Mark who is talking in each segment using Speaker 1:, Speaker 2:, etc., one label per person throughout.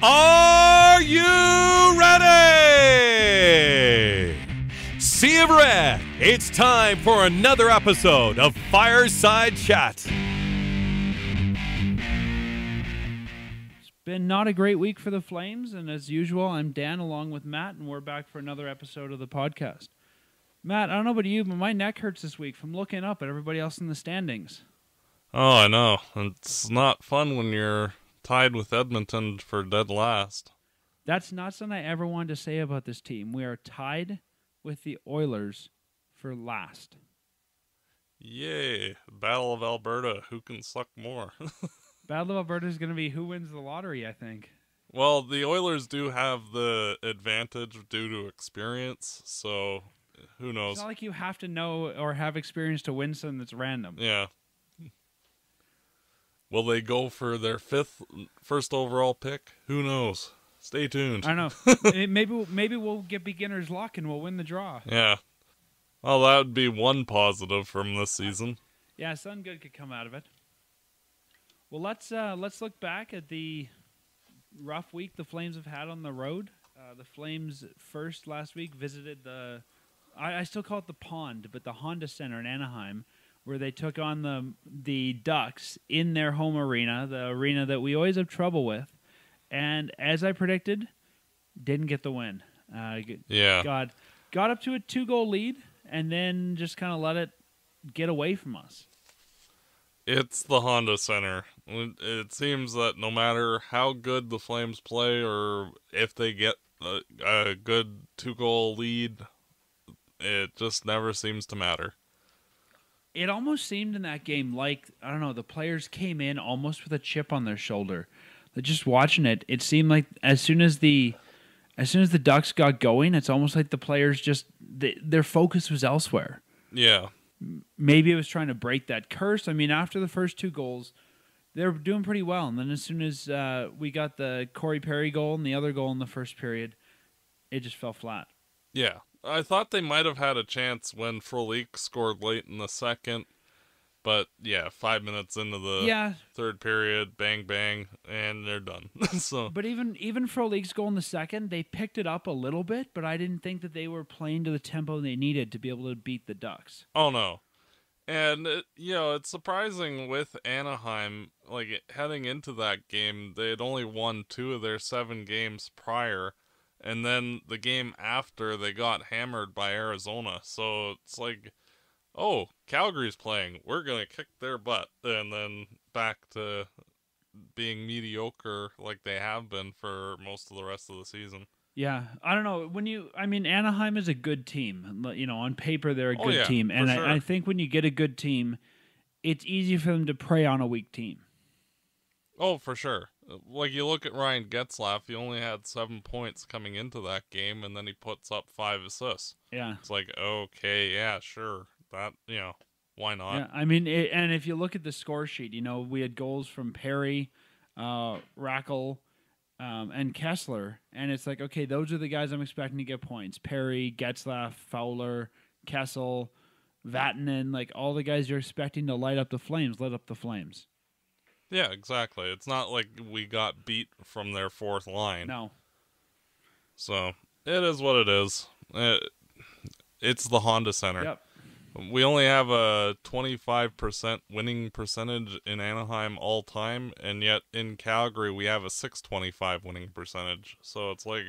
Speaker 1: Are you ready? Sea of Red, it's time for another episode of Fireside Chat.
Speaker 2: It's been not a great week for the Flames, and as usual, I'm Dan along with Matt, and we're back for another episode of the podcast. Matt, I don't know about you, but my neck hurts this week from looking up at everybody else in the standings.
Speaker 3: Oh, I know. It's not fun when you're tied with Edmonton for dead last.
Speaker 2: That's not something I ever wanted to say about this team. We are tied with the Oilers for last.
Speaker 3: Yay. Battle of Alberta. Who can suck more?
Speaker 2: Battle of Alberta is going to be who wins the lottery, I think.
Speaker 3: well, the Oilers do have the advantage due to experience, so who knows?
Speaker 2: It's not like you have to know or have experience to win something that's random.
Speaker 3: Yeah. Will they go for their fifth, first overall pick? Who knows? Stay tuned.
Speaker 2: I don't know. Maybe maybe we'll get beginner's luck and we'll win the draw.
Speaker 3: Yeah. Well, that would be one positive from this season.
Speaker 2: Yeah, something good could come out of it. Well, let's uh, let's look back at the rough week the Flames have had on the road. Uh, the Flames first last week visited the I, I still call it the pond, but the Honda Center in Anaheim, where they took on the the Ducks in their home arena, the arena that we always have trouble with. And as I predicted, didn't get the win. Uh,
Speaker 3: Yeah.
Speaker 2: got got up to a two goal lead and then just kind of let it get away from us.
Speaker 3: It's the Honda Center. It it seems that no matter how good the Flames play or if they get a, a good two goal lead, it just never seems to matter.
Speaker 2: It almost seemed in that game like I don't know the players came in almost with a chip on their shoulder. Like, Just watching it, it seemed like as soon as the as soon as the Ducks got going, it's almost like the players just they, their focus was elsewhere.
Speaker 3: Yeah.
Speaker 2: Maybe it was trying to break that curse. I mean, after the first two goals, they were doing pretty well, and then as soon as uh, we got the Corey Perry goal and the other goal in the first period, it just fell flat.
Speaker 3: Yeah. I thought they might have had a chance when Frolik scored late in the second. But yeah, five minutes into the
Speaker 2: yeah,
Speaker 3: third period, bang bang, and they're done. so
Speaker 2: But even even League's goal in the second, they picked it up a little bit, but I didn't think that they were playing to the tempo they needed to be able to beat the Ducks.
Speaker 3: Oh no. And it, you know, it's surprising with Anaheim like heading into that game, they had only won 2 of their 7 games prior and then the game after they got hammered by Arizona. So it's like oh, Calgary's playing. We're going to kick their butt and then back to being mediocre like they have been for most of the rest of the season.
Speaker 2: Yeah, I don't know. When you, I mean, Anaheim is a good team. You know, on paper they're a
Speaker 3: Oh,
Speaker 2: good
Speaker 3: yeah,
Speaker 2: team, and
Speaker 3: sure.
Speaker 2: I, I think when you get a good team, it's easy for them to prey on a weak team.
Speaker 3: Oh, for sure. Like you look at Ryan Getzlaf, he only had seven points coming into that game, and then he puts up five assists.
Speaker 2: Yeah,
Speaker 3: It's like, okay, yeah, sure, that you know, why not?
Speaker 2: yeah. I mean, it, and if you look at the score sheet, you know, we had goals from Perry, uh, Rakell, um, and Kesler, and it's like, okay, those are the guys I'm expecting to get points: Perry, Getzlaf, Fowler, Kessel, Vatanen, like all the guys you're expecting to light up the flames, lit up the flames.
Speaker 3: Yeah, exactly. It's not like we got beat from their fourth line.
Speaker 2: No,
Speaker 3: So it is what it is. It, it's the Honda Center.
Speaker 2: yep,
Speaker 3: We only have a 25% winning percentage in Anaheim all time, and yet in Calgary we have a 625 winning percentage. So it's like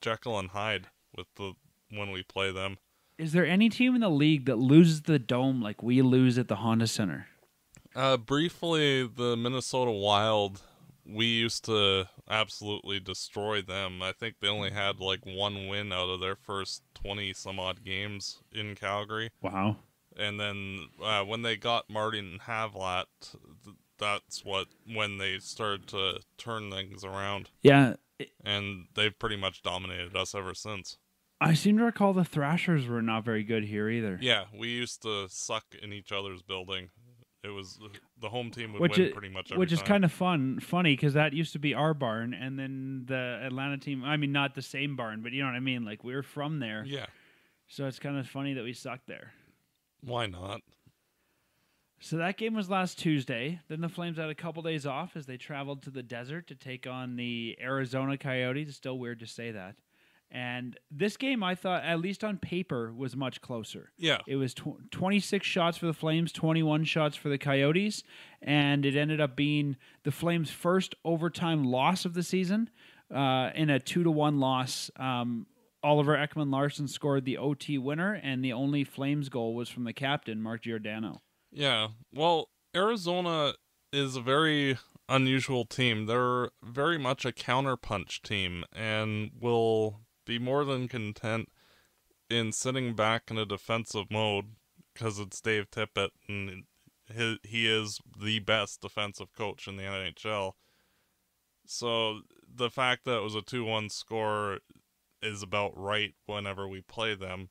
Speaker 3: Jekyll and Hyde with the when we play them.
Speaker 2: Is there any team in the league that loses the dome like we lose at the Honda Center?
Speaker 3: Uh, briefly, the Minnesota Wild, we used to absolutely destroy them. I think they only had like one win out of their first 20 some odd games in Calgary.
Speaker 2: Wow.
Speaker 3: and then uh, when they got Martin Havlat, th- that's what when they started to turn things around,
Speaker 2: Yeah, it-
Speaker 3: and they've pretty much dominated us ever since.
Speaker 2: I seem to recall the Thrashers were not very good here either.
Speaker 3: Yeah, we used to suck in each other's building. It was the home team would
Speaker 2: which
Speaker 3: win
Speaker 2: is
Speaker 3: pretty much
Speaker 2: which is
Speaker 3: time.
Speaker 2: kind of fun, funny because that used to be our barn, and then the Atlanta team. I mean, not the same barn, but you know what I mean. Like we were from there,
Speaker 3: yeah.
Speaker 2: so it's kind of funny that we sucked there.
Speaker 3: Why not?
Speaker 2: So that game was last Tuesday. Then the Flames had a couple days off as they traveled to the desert to take on the Arizona Coyotes. It's still weird to say that. And this game, I thought, at least on paper, was much closer.
Speaker 3: Yeah.
Speaker 2: It was tw- 26 shots for the Flames, 21 shots for the Coyotes, and it ended up being the Flames' first overtime loss of the season uh, in a two to one loss. Um, Oliver Ekman-Larsson scored the OT winner, and the only Flames goal was from the captain, Mark Giordano.
Speaker 3: Yeah. Well, Arizona is a very unusual team. They're very much a counterpunch team and will be more than content in sitting back in a defensive mode because it's Dave Tippett and he, he is the best defensive coach in the NHL. So the fact that it was a 2 1 score is about right whenever we play them.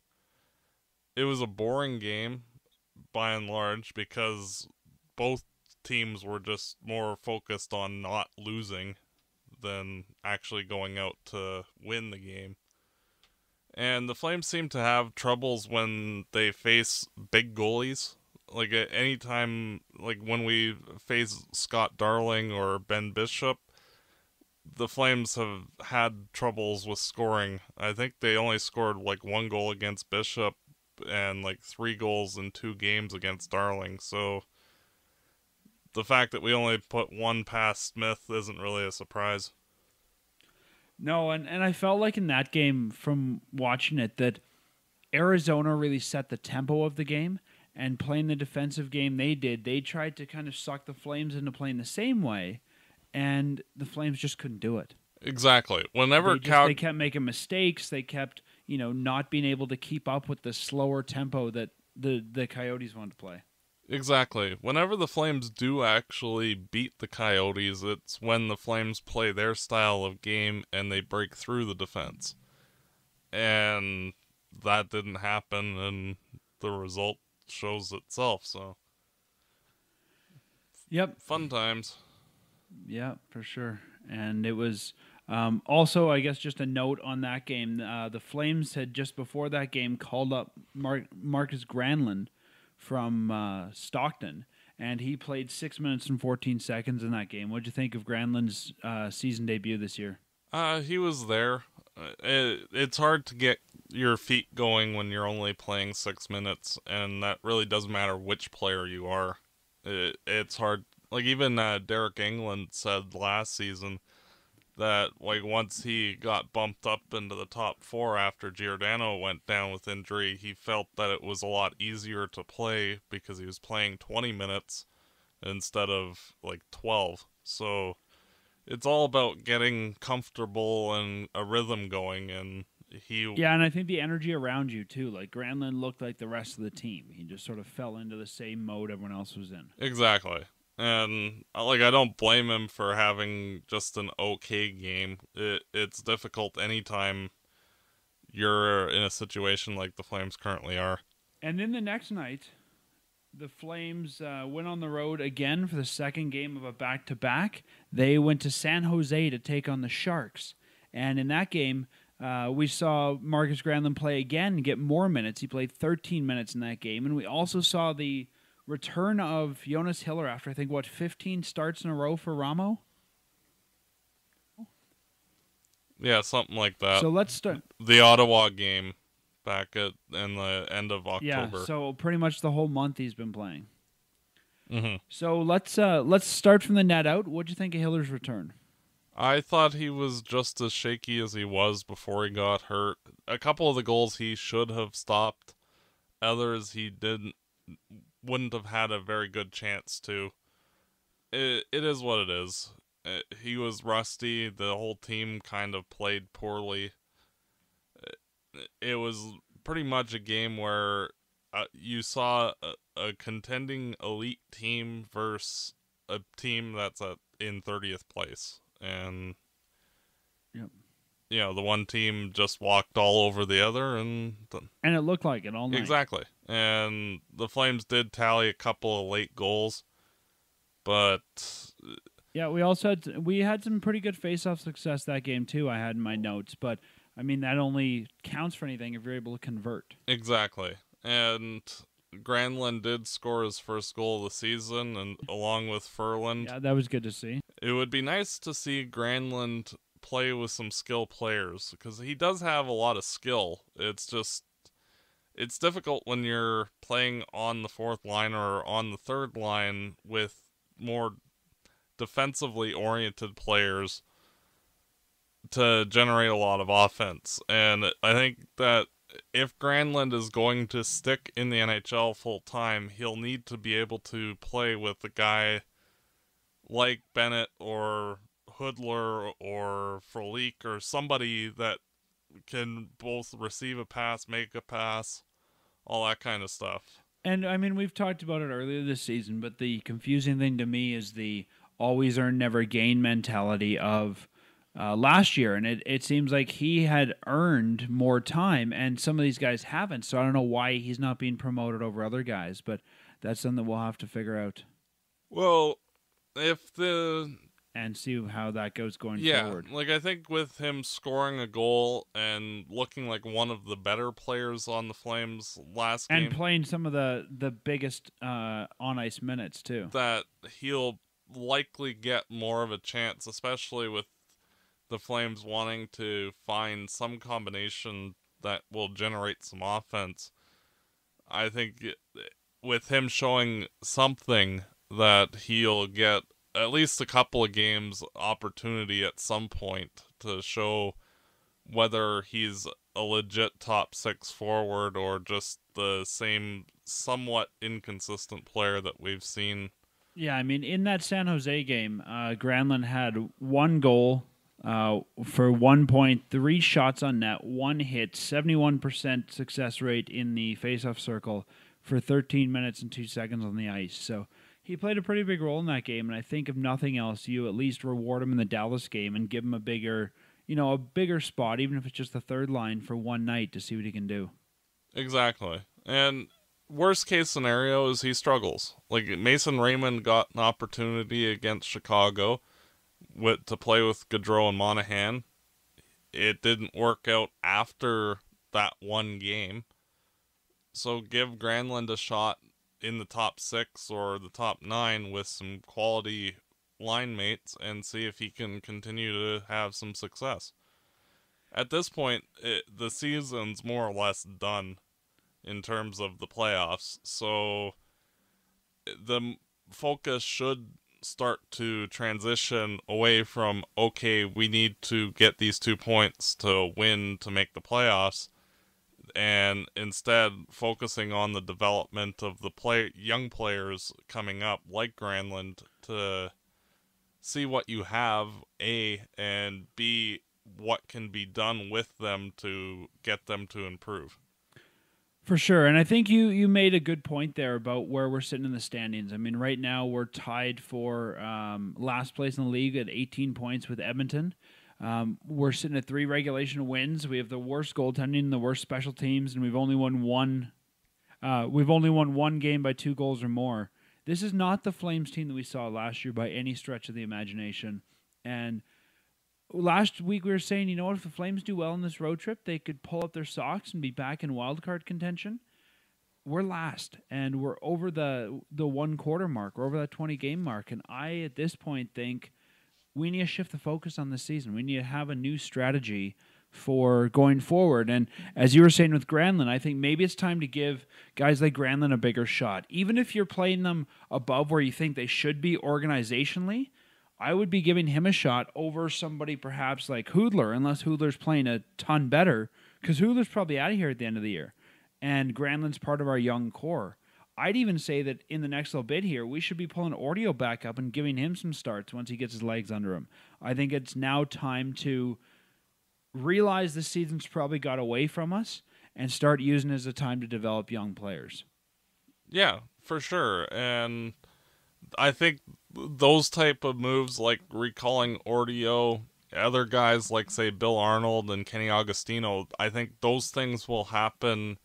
Speaker 3: It was a boring game by and large because both teams were just more focused on not losing than actually going out to win the game. And the Flames seem to have troubles when they face big goalies. Like at any time, like when we face Scott Darling or Ben Bishop, the Flames have had troubles with scoring. I think they only scored like one goal against Bishop and like three goals in two games against Darling. So the fact that we only put one past Smith isn't really a surprise.
Speaker 2: No, and, and I felt like in that game from watching it that Arizona really set the tempo of the game and playing the defensive game they did, they tried to kind of suck the Flames into playing the same way, and the Flames just couldn't do it.
Speaker 3: Exactly. Whenever
Speaker 2: They, just,
Speaker 3: Cal-
Speaker 2: they kept making mistakes. They kept, you know, not being able to keep up with the slower tempo that the the Coyotes wanted to play.
Speaker 3: Exactly. Whenever the Flames do actually beat the Coyotes, it's when the Flames play their style of game and they break through the defense. And that didn't happen, and the result shows itself. So,
Speaker 2: Yep.
Speaker 3: fun times.
Speaker 2: Yeah, for sure. And it was um, also, I guess, just a note on that game. Uh, the Flames had just before that game called up Mar- Markus Granlund from uh, Stockton, and he played six minutes and 14 seconds in that game. What'd you think of Granlund's uh, season debut this year?
Speaker 3: Uh, he was there. Uh, It, it's hard to get your feet going when you're only playing six minutes, and that really doesn't matter which player you are. It, it's hard. Like even uh, Deryk Engelland said last season that like once he got bumped up into the top four after Giordano went down with injury, he felt that it was a lot easier to play because he was playing 20 minutes instead of like 12. So it's all about getting comfortable and a rhythm going and he
Speaker 2: Yeah, and I think the energy around you too. Like Granlund looked like the rest of the team. He just sort of fell into the same mode everyone else was in.
Speaker 3: exactly and uh, like i don't blame him for having just an okay game it, it's difficult anytime you're in a situation like the flames currently are
Speaker 2: And then the next night, the Flames uh, went on the road again for the second game of a back to back. They went to San Jose to take on the Sharks. And in that game, uh, we saw Markus Granlund play again get more minutes. He played 13 minutes in that game. And we also saw the return of Jonas Hiller after, I think, what, 15 starts in a row for Ramo?
Speaker 3: yeah something like that
Speaker 2: so let's start.
Speaker 3: the ottawa game back at in the end of October.
Speaker 2: Yeah, so pretty much the whole month he's been playing.
Speaker 3: hmm
Speaker 2: So let's uh, let's start from the net out. What'd you think of Hiller's return?
Speaker 3: I thought he was just as shaky as he was before he got hurt. A couple of the goals he should have stopped. Others he didn't wouldn't have had a very good chance to. It it is what it is. Uh, he was rusty. The whole team kind of played poorly. Uh, It was pretty much a game where uh, you saw a, a contending elite team versus a team that's at, in 30th place and
Speaker 2: Yep.
Speaker 3: you know the one team just walked all over the other and the,
Speaker 2: And it looked like it all night.
Speaker 3: exactly and the flames did tally a couple of late goals but
Speaker 2: Yeah, we also had we had some pretty good face-off success that game too. I had in my notes, but I mean that only counts for anything if you're able to convert.
Speaker 3: exactly and Granlund did score his first goal of the season, and along with Ferland,
Speaker 2: Yeah, that was good to see.
Speaker 3: it would be nice to see Granlund play with some skill players because he does have a lot of skill. It's just it's difficult when you're playing on the fourth line or on the third line with more defensively oriented players to generate a lot of offense. And I think that if Granlund is going to stick in the NHL full time, he'll need to be able to play with a guy like Bennett or Hudler or Frolik or somebody that can both receive a pass, make a pass, all that kind of stuff.
Speaker 2: And I mean, we've talked about it earlier this season, but the confusing thing to me is the always earn, never gain mentality of uh, last year. And it, it seems like he had earned more time, and some of these guys haven't. So I don't know why he's not being promoted over other guys, but that's something that we'll have to figure out
Speaker 3: Well, if the
Speaker 2: and see how that goes going
Speaker 3: yeah,
Speaker 2: forward.
Speaker 3: like I think with him scoring a goal and looking like one of the better players on the Flames last game.
Speaker 2: And
Speaker 3: game,
Speaker 2: playing some of the, the biggest uh, on ice minutes, too.
Speaker 3: that he'll likely get more of a chance, especially with the Flames wanting to find some combination that will generate some offense. I think it- with him showing something that he'll get at least a couple of games opportunity at some point to show whether he's a legit top six forward or just the same somewhat inconsistent player that we've seen
Speaker 2: Yeah, I mean, in that San Jose game, uh, Granlund had one goal uh, for one point, three shots on net, one hit, 71% success rate in the faceoff circle for 13 minutes and two seconds on the ice. So he played a pretty big role in that game, and I think if nothing else, you at least reward him in the Dallas game and give him a bigger, you know, a bigger spot, even if it's just the third line for one night to see what he can do.
Speaker 3: Exactly. And worst case scenario is he struggles. Like Mason Raymond got an opportunity against Chicago with to play with Gaudreau and Monahan. It didn't work out after that one game. So give Granlund a shot in the top six or the top nine with some quality line mates and see if he can continue to have some success. At this point, it, the season's more or less done in terms of the playoffs. So the focus should start to transition away from okay, we need to get these two points to win to make the playoffs and instead focusing on the development of the play young players coming up like Granlund to see what you have a and b what can be done with them to get them to improve.
Speaker 2: For sure, and I think you you made a good point there about where we're sitting in the standings. I mean, right now we're tied for um, last place in the league at 18 points with Edmonton. Um, we're sitting at three regulation wins. We have the worst goaltending, the worst special teams, and we've only won one. Uh, we've only won one game by two goals or more. This is not the Flames team that we saw last year by any stretch of the imagination. And last week we were saying, you know what, if the Flames do well on this road trip, they could pull up their socks and be back in wild card contention. We're last, and we're over the the one quarter mark. We're over that twenty game mark, and I at this point think we need to shift the focus on this season. We need to have a new strategy for going forward. And as you were saying with Granlund, I think maybe it's time to give guys like Granlund a bigger shot. Even if you're playing them above where you think they should be organizationally, I would be giving him a shot over somebody perhaps like Hudler, unless Hudler's playing a ton better, because Hudler's probably out of here at the end of the year. And Granlund's part of our young core. I'd even say that in the next little bit here, we should be pulling Ortio back up and giving him some starts once he gets his legs under him. I think it's now time to realize the season's probably got away from us and start using it as a time to develop young players.
Speaker 3: Yeah, for sure. And I think those type of moves like recalling Ortio, other guys like say Bill Arnold and Kenny Agostino, I think those things will happen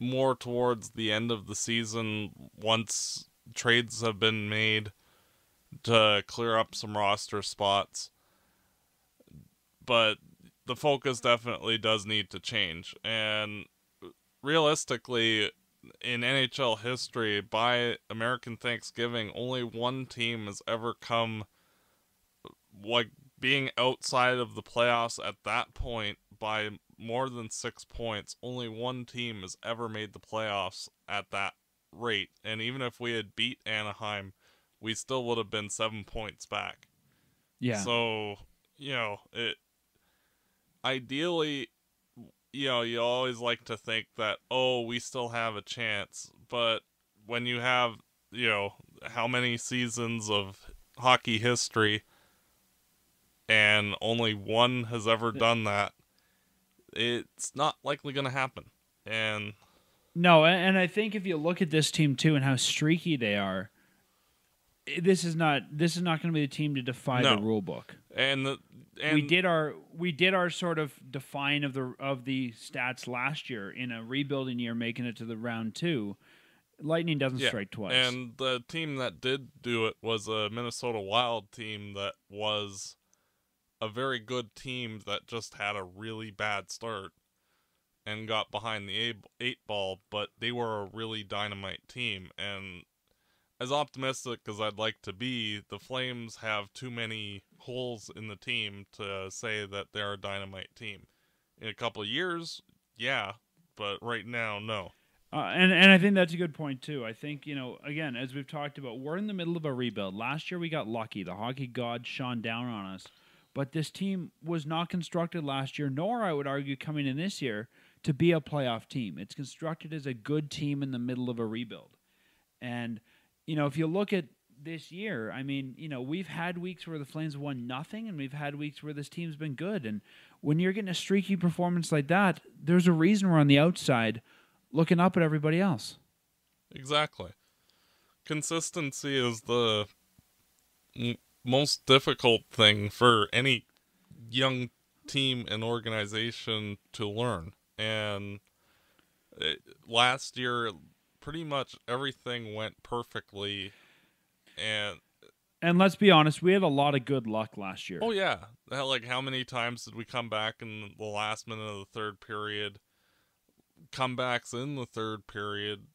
Speaker 3: more towards the end of the season once trades have been made to clear up some roster spots. But the focus definitely does need to change. And realistically, in NHL history by American Thanksgiving, only one team has ever come like being outside of the playoffs at that point by more than 6 points. Only one team has ever made the playoffs at that rate. And even if we had beat Anaheim, we still would have been 7 points back.
Speaker 2: Yeah.
Speaker 3: So, you know, it ideally you know, you always like to think that oh, we still have a chance, but when you have, you know, how many seasons of hockey history and only one has ever done that, it's not likely going to happen. And
Speaker 2: No, and I think if you look at this team too and how streaky they are, this is not this is not going to be the team to defy
Speaker 3: No.
Speaker 2: the rule book.
Speaker 3: and the and
Speaker 2: we did our we did our sort of define of the of the stats last year in a rebuilding year, making it to the round two. Lightning doesn't
Speaker 3: Yeah,
Speaker 2: strike twice.
Speaker 3: And the team that did do it was a Minnesota Wild team that was a very good team that just had a really bad start and got behind the eight, ball, but they were a really dynamite team. And as optimistic as I'd like to be, the Flames have too many holes in the team to say that they're a dynamite team. In a couple of years, yeah, but right now, no.
Speaker 2: Uh, and and I think that's a good point too. I think you know again as we've talked about, we're in the middle of a rebuild. Last year we got lucky; the hockey god shone down on us. But this team was not constructed last year, nor I would argue coming in this year to be a playoff team. It's constructed as a good team in the middle of a rebuild. And you know, if you look at this year, I mean, you know, we've had weeks where the Flames won nothing, and we've had weeks where this team's been good. And when you're getting a streaky performance like that, there's a reason we're on the outside looking up at everybody else.
Speaker 3: Exactly. Consistency is the most difficult thing for any young team and organization to learn. And it, last year, pretty much everything went perfectly. And
Speaker 2: And let's be honest, we had a lot of good luck last year.
Speaker 3: oh yeah, like how many times did we come back in the last minute of the third period? Comebacks in the third period.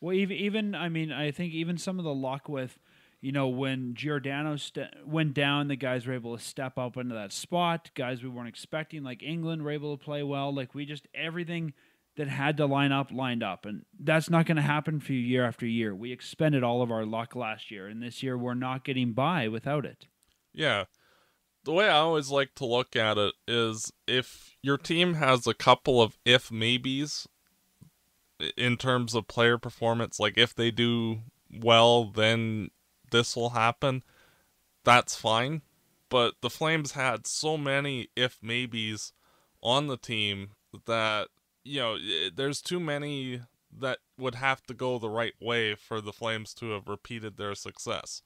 Speaker 2: Well, even even I mean, I think even some of the luck with, you know, when Giordano st- went down, the guys were able to step up into that spot. Guys we weren't expecting, like Engelland, were able to play well. Like we just everything that had to line up lined up, and that's not going to happen for you year after year. We expended all of our luck last year, and this year we're not getting by without it.
Speaker 3: Yeah. The way I always like to look at it is if your team has a couple of if maybes in terms of player performance, like if they do well, then this will happen, that's fine. But the Flames had so many if maybes on the team that, you know, there's too many that would have to go the right way for the Flames to have repeated their success.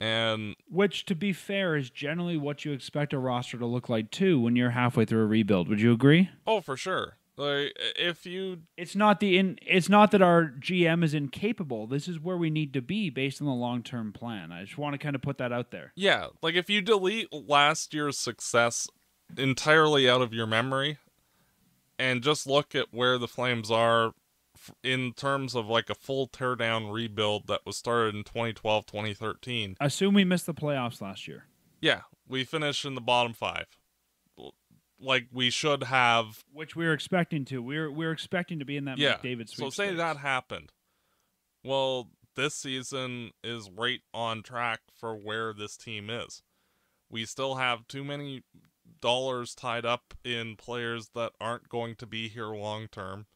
Speaker 3: And
Speaker 2: Which, to be fair, is generally what you expect a roster to look like too when you're halfway through a rebuild. Would you agree?
Speaker 3: Oh, for sure. Like if you
Speaker 2: It's not the in. It's not that our GM is incapable. This is where we need to be based on the long term plan. I just want to kind of put that out there.
Speaker 3: yeah, like if you delete last year's success entirely out of your memory and just look at where the Flames are in terms of like a full teardown rebuild that was started in 2012, 2013.
Speaker 2: Assume we missed the playoffs last year.
Speaker 3: Yeah, we finished in the bottom 5. Like we should have
Speaker 2: which we were expecting to. We were we were expecting to be in that
Speaker 3: yeah.
Speaker 2: McDavid
Speaker 3: So say that happened. Well, this season is right on track for where this team is. We still have too many dollars tied up in players that aren't going to be here long term.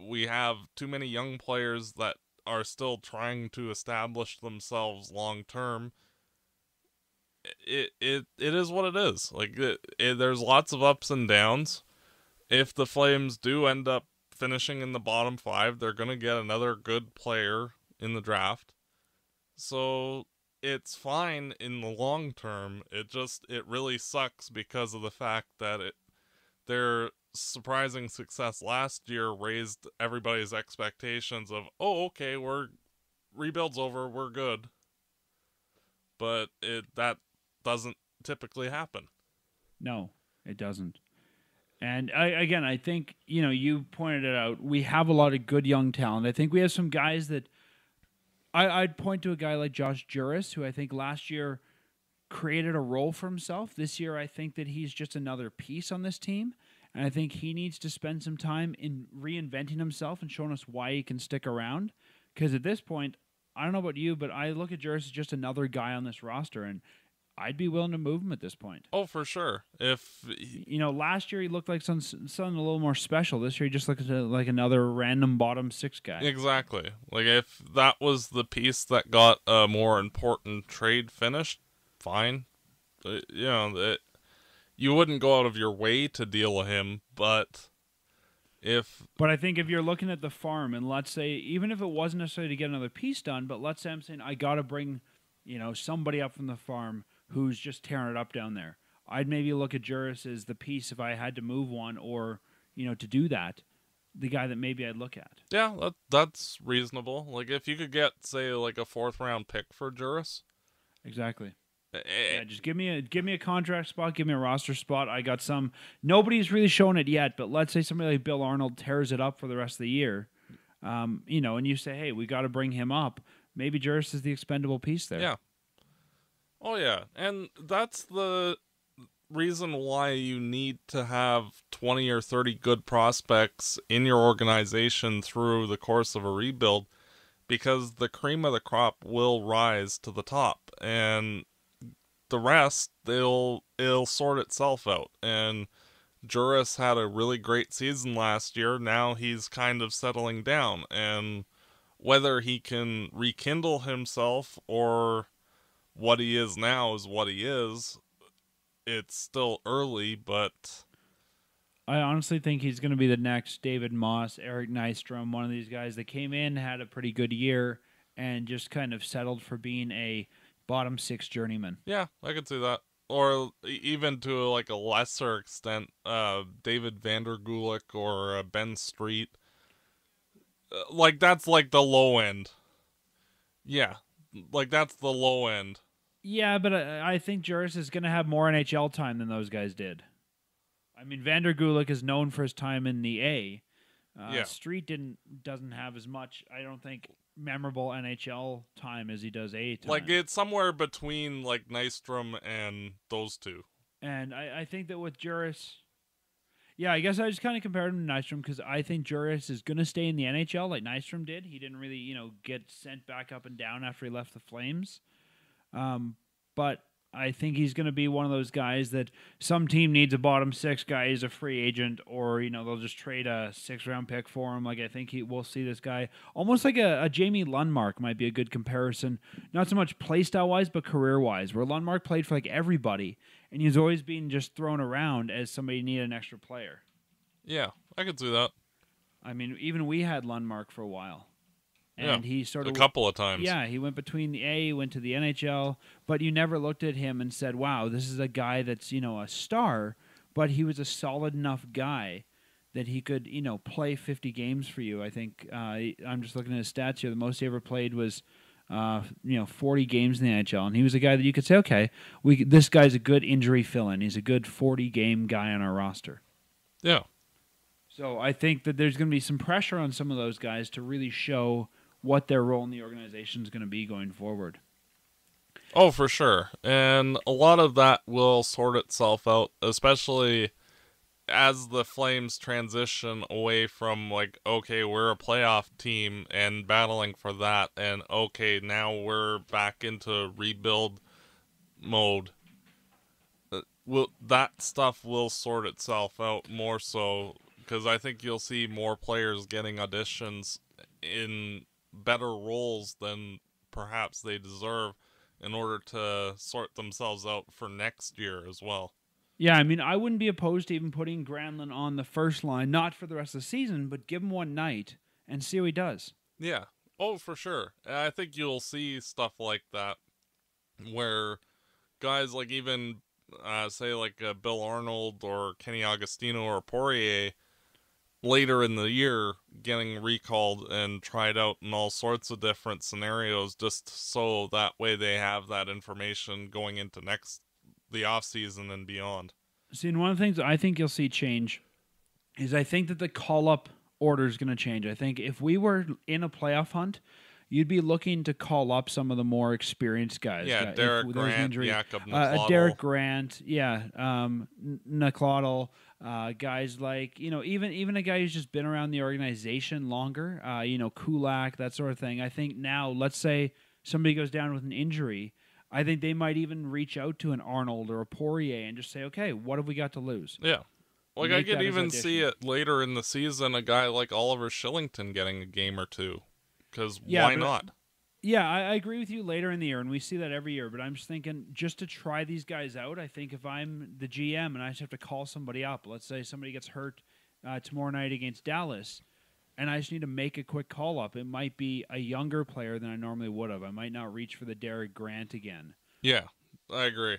Speaker 3: We have too many young players that are still trying to establish themselves long term. It it it is what it is. Like it, it, there's lots of ups and downs. If the Flames do end up finishing in the bottom 5, they're going to get another good player in the draft. So it's fine in the long term. It just it really sucks because of the fact that it their surprising success last year raised everybody's expectations of oh okay we're rebuild's over we're good but it that doesn't typically happen
Speaker 2: No, it doesn't. And I, again, I think you know you pointed it out. We have a lot of good young talent. I think we have some guys that I, I'd point to a guy like Josh Jooris, who I think last year created a role for himself. This year, I think that he's just another piece on this team. And I think he needs to spend some time in reinventing himself and showing us why he can stick around. Because at this point, I don't know about you, but I look at Jooris as just another guy on this roster, and I'd be willing to move him at this point.
Speaker 3: Oh, for sure. If he-
Speaker 2: You know, last year he looked like some, something a little more special. This year he just looks like another random bottom six guy.
Speaker 3: exactly, like if that was the piece that got a more important trade finished, fine. Uh, you know, it, you wouldn't go out of your way to deal with him, but if
Speaker 2: But I think if you're looking at the farm, and let's say even if it wasn't necessarily to get another piece done, but let's say I'm saying I got to bring, you know, somebody up from the farm who's just tearing it up down there. I'd maybe look at Jooris as the piece if I had to move one, or you know, to do that, the guy that maybe I'd look at.
Speaker 3: yeah, that that's reasonable. Like if you could get say like a fourth round pick for Jooris,
Speaker 2: Exactly.
Speaker 3: eh,
Speaker 2: Yeah, just give me a give me a contract spot, give me a roster spot. I got some. Nobody's really shown it yet, but let's say somebody like Bill Arnold tears it up for the rest of the year, um, you know, and you say, hey, we got to bring him up. Maybe Jooris is the expendable piece there.
Speaker 3: Yeah. Oh yeah, and that's the reason why you need to have 20 or 30 good prospects in your organization through the course of a rebuild because the cream of the crop will rise to the top and the rest they'll it'll sort itself out and Jooris had a really great season last year. Now he's kind of settling down and whether he can rekindle himself or what he is now is what he is. It's still early, but
Speaker 2: I honestly think he's going to be the next David Moss, Eric Nystrom, one of these guys that came in, had a pretty good year, and just kind of settled for being a bottom six journeyman.
Speaker 3: yeah, I could see that. Or even to like a lesser extent, uh, David Van der Gulik or uh, Ben Street. Uh, like that's like the low end. Yeah, like that's the low end.
Speaker 2: Yeah, but I, I think Jooris is going to have more NHL time than those guys did. I mean, Van der Gulik is known for his time in the A. Uh,
Speaker 3: Yeah.
Speaker 2: Street didn't doesn't have as much. I don't think memorable NHL time as he does A time.
Speaker 3: Like it's somewhere between like Nystrom and those two.
Speaker 2: And I, I think that with Jooris, yeah, I guess I just kind of compared him to Nystrom because I think Jooris is going to stay in the NHL like Nystrom did. He didn't really, you know, get sent back up and down after he left the Flames. Um, but I think he's going to be one of those guys that some team needs a bottom six guy. He's a free agent, or you know they'll just trade a six round pick for him. Like I think he we'll see this guy almost like a, a Jamie Lundmark might be a good comparison. Not so much play style wise, but career wise, where Lundmark played for like everybody, and he's always being just thrown around as somebody need an extra player.
Speaker 3: Yeah, I could see that.
Speaker 2: I mean, even we had Lundmark for a while,
Speaker 3: Yeah,
Speaker 2: and he sort of A
Speaker 3: couple of times.
Speaker 2: yeah, he went between the A, went to the NHL, but you never looked at him and said, "Wow, this is a guy that's you know a star." But he was a solid enough guy that he could you know play 50 games for you. I think uh, I'm just looking at his stats here. The most he ever played was. Uh, you know, 40 games in the NHL, and he was a guy that you could say, okay, we this guy's a good injury fill-in. He's a good 40 game guy on our roster.
Speaker 3: Yeah.
Speaker 2: So I think that there's going to be some pressure on some of those guys to really show what their role in the organization is going to be going forward.
Speaker 3: Oh, for sure. And a lot of that will sort itself out, especially as the Flames transition away from, like, okay, we're a playoff team and battling for that, and okay, now we're back into rebuild mode. Uh, Will that stuff will sort itself out more so because I think you'll see more players getting auditions in better roles than perhaps they deserve in order to sort themselves out for next year as well.
Speaker 2: Yeah, I mean, I wouldn't be opposed to even putting Granlund on the first line, not for the rest of the season, but give him one night and see how he does.
Speaker 3: Yeah. Oh, for sure. I think you'll see stuff like that where guys like even uh, say like uh, Bill Arnold or Kenny Agostino or Poirier later in the year getting recalled and tried out in all sorts of different scenarios just so that way they have that information going into next the off season and beyond.
Speaker 2: See, and one of the things I think you'll see change is I think that the call up order is going to change. I think if we were in a playoff hunt, you'd be looking to call up some of the more experienced guys.
Speaker 3: Yeah, Derek Grant, Jakub
Speaker 2: uh, uh, Derek Grant, yeah, um, N- Nakladal, uh, guys like you know even even a guy who's just been around the organization longer, uh, you know Kulak, that sort of thing. I think now, let's say somebody goes down with an injury, I think they might even reach out to an Arnold or a Poirier and just say, okay, what have we got to lose?
Speaker 3: Yeah. Like I could even see it later in the season, a guy like Oliver Kylington getting a game or two. Because
Speaker 2: Yeah,
Speaker 3: why not?
Speaker 2: Yeah, I, I agree with you later in the year, and we see that every year. But I'm just thinking, just to try these guys out, I think if I'm the GM and I just have to call somebody up, let's say somebody gets hurt uh, tomorrow night against Dallas, and I just need to make a quick call up, it might be a younger player than I normally would have. I might not reach for the Derek Grant again,
Speaker 3: Yeah, I agree.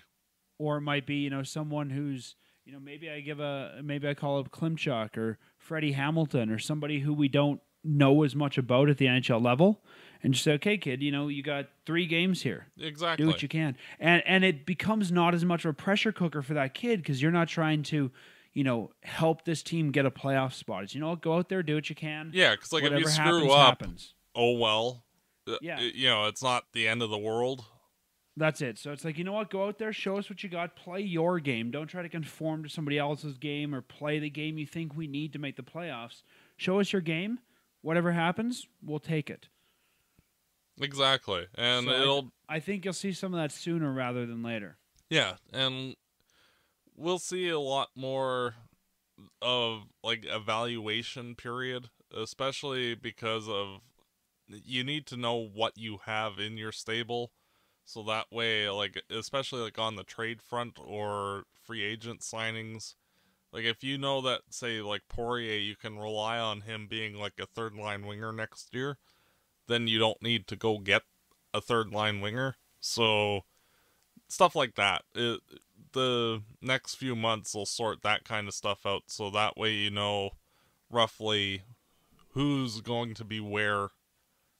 Speaker 2: or it might be you know someone who's you know maybe I give a maybe I call up Klimchuk or Freddie Hamilton or somebody who we don't know as much about at the NHL level, and just say, okay, kid, you know you got three games here.
Speaker 3: Exactly.
Speaker 2: do what you can and and it becomes not as much of a pressure cooker for that kid because you're not trying to you know help this team get a playoff spot it's you know go out there do what you can
Speaker 3: yeah, because like
Speaker 2: whatever
Speaker 3: if you
Speaker 2: happens
Speaker 3: screw up,
Speaker 2: happens
Speaker 3: oh well. Uh,
Speaker 2: Yeah.
Speaker 3: You know, it's not the end of the world.
Speaker 2: that's it so it's like you know what go out there show us what you got play your game don't try to conform to somebody else's game or play the game you think we need to make the playoffs show us your game whatever happens we'll take it
Speaker 3: Exactly. And
Speaker 2: So
Speaker 3: it'll
Speaker 2: i think you'll see some of that sooner rather than later
Speaker 3: Yeah, and we'll see a lot more of like evaluation period, especially because of you need to know what you have in your stable so that way like especially like on the trade front or free agent signings like if you know that say like Poirier you can rely on him being like a third line winger next year then you don't need to go get a third line winger so stuff like that. It, the next few months will sort that kind of stuff out, so that way you know roughly who's going to be where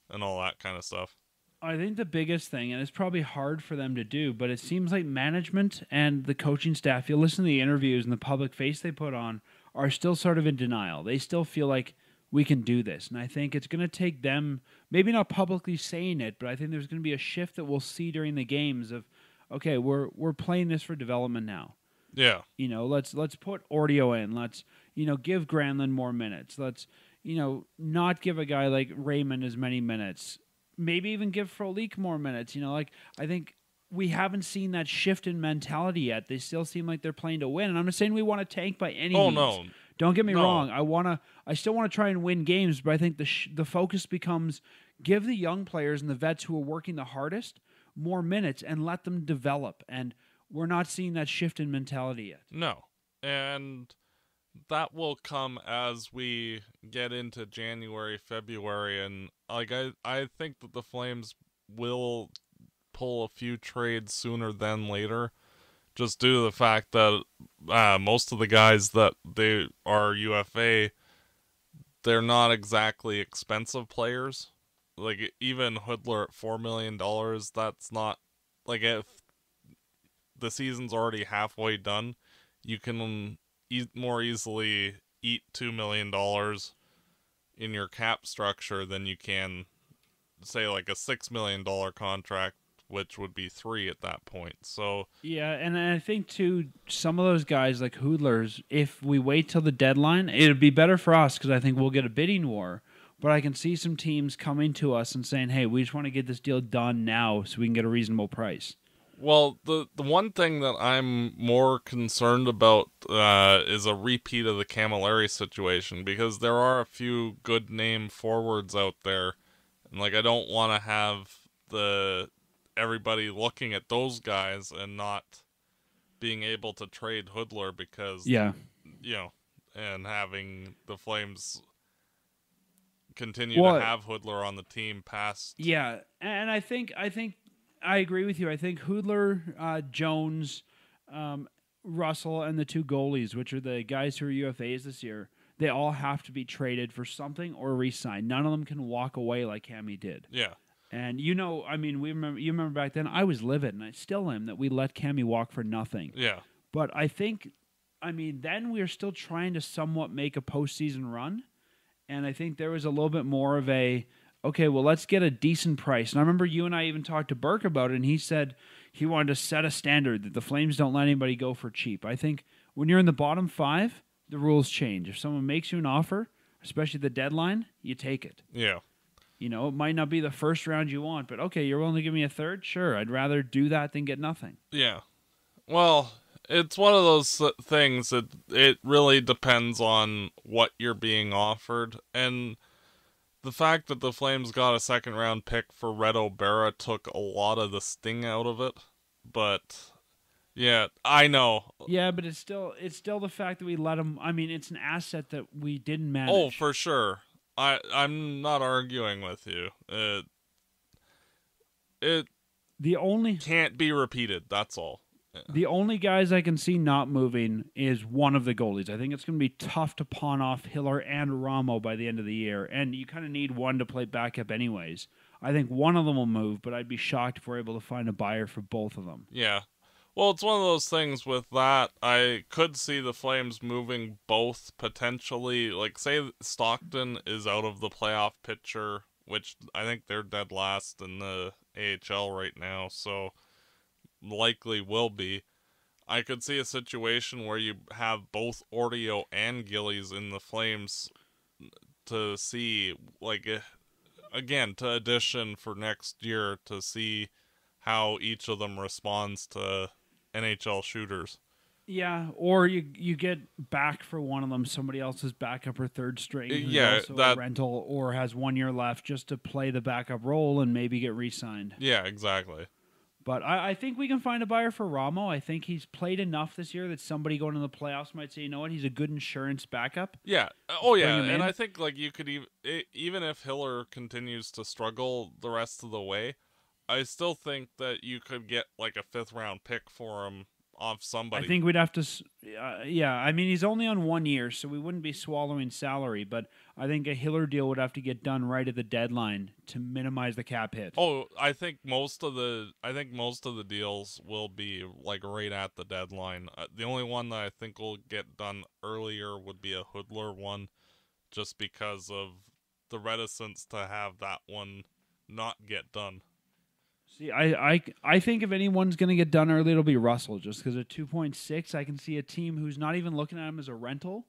Speaker 3: and all that kind of stuff.
Speaker 2: I think the biggest thing, and it's probably hard for them to do, but it seems like management and the coaching staff, you listen to the interviews and the public face they put on, are still sort of in denial. They still feel like we can do this. And I think it's going to take them, maybe not publicly saying it, but I think there's going to be a shift that we'll see during the games of, okay, we're, we're playing this for development now.
Speaker 3: Yeah,
Speaker 2: You know, let's let's put Ortio in. Let's you know give Granlund more minutes. Let's you know not give a guy like Raymond as many minutes. Maybe even give Frolik more minutes. You know, like I think we haven't seen that shift in mentality yet. They still seem like they're playing to win. And I'm not saying we want to tank by any
Speaker 3: Oh
Speaker 2: means.
Speaker 3: no.
Speaker 2: Don't get me
Speaker 3: No.
Speaker 2: wrong. I wanna. I still want to try and win games, but I think the sh- the focus becomes give the young players and the vets who are working the hardest more minutes and let them develop. And we're not seeing that shift in mentality yet.
Speaker 3: No. And that will come as we get into January, February and like I I think that the Flames will pull a few trades sooner than later just due to the fact that uh, most of the guys that they are UFA they're not exactly expensive players. Like even Hudler at 4 million dollars, that's not like if the season's already halfway done, you can e- more easily eat two million dollars in your cap structure than you can say like a six million dollar contract, which would be three at that point. So
Speaker 2: Yeah, and I think too, some of those guys like Hudlers, if we wait till the deadline, it'd be better for us because I think we'll get a bidding war. But I can see some teams coming to us and saying, "Hey, we just want to get this deal done now, so we can get a reasonable price."
Speaker 3: Well, the the one thing that I'm more concerned about uh, is a repeat of the Camilleri situation because there are a few good name forwards out there, and like I don't want to have the everybody looking at those guys and not being able to trade Hudler because
Speaker 2: Yeah,
Speaker 3: you know, and having the Flames continue
Speaker 2: Well,
Speaker 3: to have Hudler on the team past.
Speaker 2: yeah, and I think I think I agree with you. I think Hudler, uh, Jones, um, Russell, and the two goalies, which are the guys who are UFAs this year, they all have to be traded for something or re-signed. None of them can walk away like Cammy did.
Speaker 3: Yeah,
Speaker 2: And you know, I mean, we remember. You remember back then, I was livid, and I still am that we let Cammy walk for nothing.
Speaker 3: yeah,
Speaker 2: But I think I mean, then we were still trying to somewhat make a postseason run, and I think there was a little bit more of a okay, well, let's get a decent price. And I remember you and I even talked to Burke about it, and he said he wanted to set a standard that the Flames don't let anybody go for cheap. I think when you're in the bottom five, the rules change. If someone makes you an offer, especially the deadline, you take it.
Speaker 3: Yeah.
Speaker 2: You know, it might not be the first round you want, but okay, you're willing to give me a third? Sure, I'd rather do that than get nothing.
Speaker 3: Yeah. Well, it's one of those things that it really depends on what you're being offered and the fact that the Flames got a second round pick for Reto Berra took a lot of the sting out of it. But yeah, I know.
Speaker 2: Yeah, but it's still it's still the fact that we let him. I mean, it's an asset that we didn't manage.
Speaker 3: Oh, for sure. I I'm not arguing with you. It it
Speaker 2: the only
Speaker 3: can't be repeated. That's all.
Speaker 2: The only guys I can see not moving is one of the goalies. I think it's going to be tough to pawn off Hiller and Ramo by the end of the year, and you kind of need one to play backup anyways. I think one of them will move, but I'd be shocked if we're able to find a buyer for both of them.
Speaker 3: Yeah. Well, it's one of those things with that. I could see the Flames moving both potentially. Like, say Stockton is out of the playoff picture, which I think they're dead last in the AHL right now, so likely will be. I could see a situation where you have both Ortio and Gillies in the Flames to see, like, eh, again, to addition for next year to see how each of them responds to NHL shooters.
Speaker 2: Yeah, or you you get back for one of them, somebody else's backup or third string,
Speaker 3: Yeah, that-
Speaker 2: rental or has one year left just to play the backup role and maybe get re-signed.
Speaker 3: Yeah, exactly.
Speaker 2: But I, I think we can find a buyer for Ramo. I think he's played enough this year that somebody going to the playoffs might say, you know what, he's a good insurance backup.
Speaker 3: Yeah. Oh, yeah. And
Speaker 2: in.
Speaker 3: I think like you could even even if Hiller continues to struggle the rest of the way, I still think that you could get like a fifth round pick for him off somebody.
Speaker 2: I think we'd have to, uh, yeah. I mean, he's only on one year, so we wouldn't be swallowing salary. But I think a Hiller deal would have to get done right at the deadline to minimize the cap hit.
Speaker 3: Oh, I think most of the I think most of the deals will be like right at the deadline. Uh, the only one that I think will get done earlier would be a Hudler one, just because of the reticence to have that one not get done.
Speaker 2: See, I, I, I think if anyone's going to get done early, it'll be Russell. Just because at two point six, I can see a team who's not even looking at him as a rental,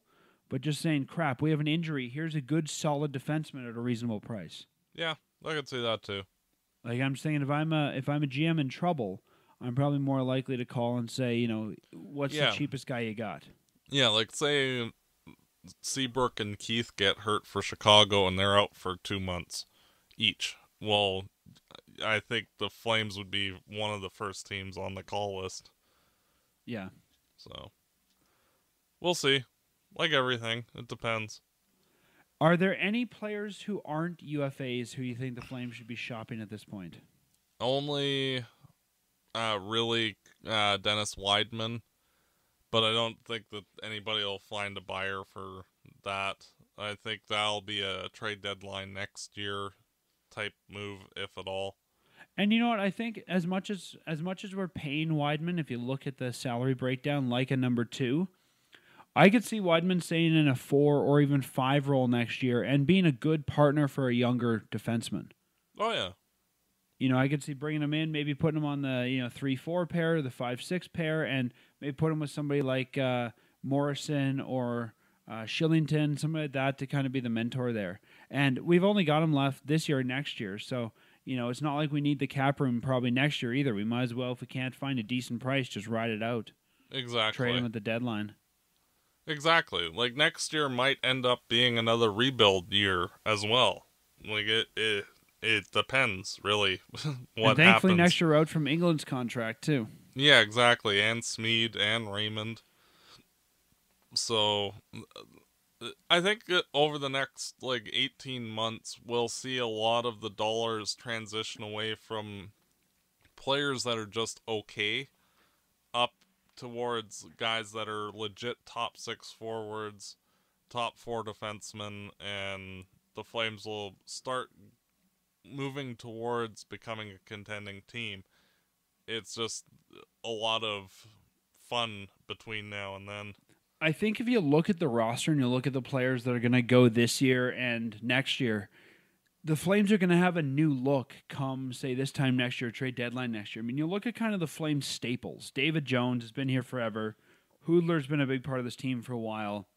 Speaker 2: but just saying, "Crap, we have an injury. Here's a good, solid defenseman at a reasonable price."
Speaker 3: Yeah, I could see that too.
Speaker 2: Like I'm thinking, if I'm a if I'm a GM in trouble, I'm probably more likely to call and say, you know, what's
Speaker 3: Yeah.
Speaker 2: the cheapest guy you got?
Speaker 3: Yeah, like say Seabrook and Keith get hurt for Chicago and they're out for two months each. Well, I think the Flames would be one of the first teams on the call list.
Speaker 2: Yeah.
Speaker 3: So we'll see. Like everything, it depends.
Speaker 2: Are there any players who aren't UFAs who you think the Flames should be shopping at this point?
Speaker 3: Only uh really uh Dennis Wideman, but I don't think that anybody will find a buyer for that. I think that'll be a trade deadline next year type move if at all.
Speaker 2: And you know what? I think as much as as much as we're paying Wideman, if you look at the salary breakdown, like a number two, I could see Wideman staying in a four or even five role next year and being a good partner for a younger defenseman.
Speaker 3: Oh yeah.
Speaker 2: You know, I could see bringing him in, maybe putting him on the you know three four pair, the five six pair, and maybe put him with somebody like uh, Morrison or uh, Shillington, somebody like that to kind of be the mentor there. And we've only got him left this year, next year, so you know it's not like we need the cap room probably next year either. We might as well, if we can't find a decent price, just ride it out,
Speaker 3: Exactly.
Speaker 2: trade him at the deadline.
Speaker 3: Exactly. Like next year might end up being another rebuild year as well. Like it it it depends really what
Speaker 2: and thankfully,
Speaker 3: happens.
Speaker 2: next year out from Engelland's contract too.
Speaker 3: Yeah, exactly. And Smid and Raymond. So I think over the next like 18 months we'll see a lot of the dollars transition away from players that are just okay up towards guys that are legit top 6 forwards, top 4 defensemen and the Flames will start moving towards becoming a contending team. It's just a lot of fun between now and then.
Speaker 2: I think if you look at the roster and you look at the players that are going to go this year and next year, the Flames are going to have a new look come, say, this time next year, trade deadline next year. I mean, you look at kind of the Flames staples. David Jones has been here forever. Hudler's been a big part of this team for a while.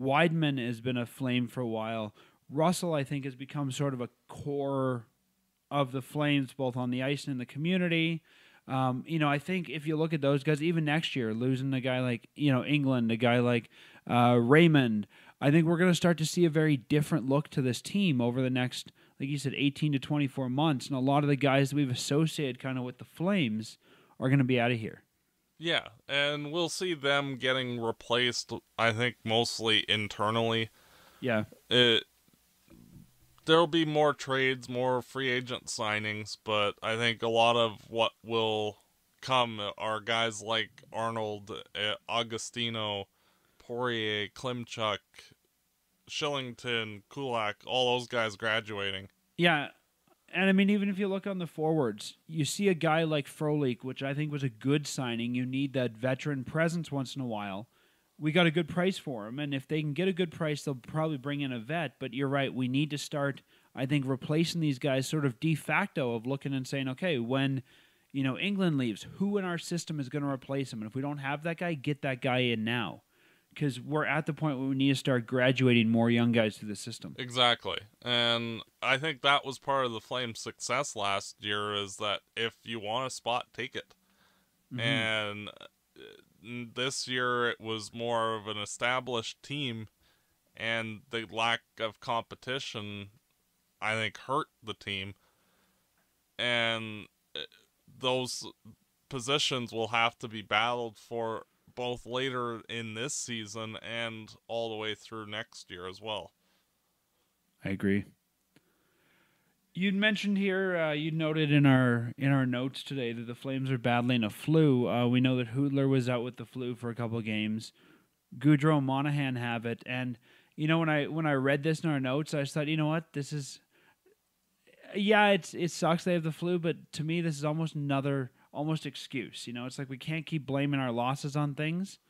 Speaker 2: Wideman has been a Flame for a while. Russell, I think, has become sort of a core of the Flames, both on the ice and in the community. Um, you know, I think if you look at those guys, even next year, losing a guy like you know Engelland, a guy like uh, Raymond, I think we're going to start to see a very different look to this team over the next, like you said, eighteen to twenty four months. And a lot of the guys that we've associated kind of with the Flames are going to be out of here.
Speaker 3: Yeah, and we'll see them getting replaced. I think mostly internally.
Speaker 2: Yeah,
Speaker 3: it there'll be more trades, more free agent signings, but I think a lot of what will come are guys like Arnold, uh, Agostino, Poirier, Klimchuk, Shillington, Kulak, all those guys graduating.
Speaker 2: Yeah. And I mean, even if you look on the forwards, you see a guy like Frolik, which I think was a good signing. You need that veteran presence once in a while. We got a good price for him, and if they can get a good price, they'll probably bring in a vet. But you're right, we need to start, I think, replacing these guys sort of de facto of looking and saying, okay, when you know Engelland leaves, who in our system is going to replace him? And if we don't have that guy, get that guy in now because we're at the point where we need to start graduating more young guys through the system.
Speaker 3: Exactly. And I think that was part of the Flames' success last year is that if you want a spot, take it. Mm-hmm. And this year it was more of an established team and the lack of competition I think hurt the team. And uh, those positions will have to be battled for both later in this season and all the way through next year as well.
Speaker 2: I agree. You'd mentioned here, uh, you noted in our in our notes today that the Flames are battling a flu. Uh, we know that Hudler was out with the flu for a couple games. Gaudreau, Monahan have it, and you know when I when I read this in our notes, I just thought, you know what, this is, yeah, it's it sucks they have the flu, but to me, this is almost another almost excuse. You know, it's like we can't keep blaming our losses on things.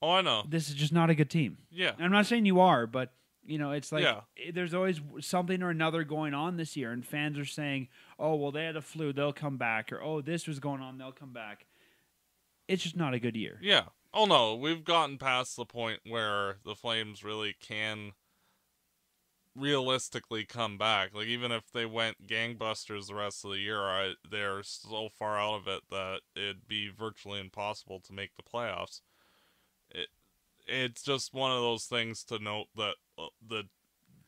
Speaker 3: Oh, I know.
Speaker 2: This is just not a good team.
Speaker 3: Yeah.
Speaker 2: I'm not saying you are, but you know, it's like
Speaker 3: yeah.
Speaker 2: Eh, there's always something or another going on this year, and fans are saying, "Oh, well, they had a flu, they'll come back," or "Oh, this was going on, they'll come back." It's just not a good year.
Speaker 3: Yeah. Oh no, we've gotten past the point where the Flames really can realistically come back. Like even if they went gangbusters the rest of the year, I, they're so far out of it that it'd be virtually impossible to make the playoffs. It it's just one of those things to note that uh, the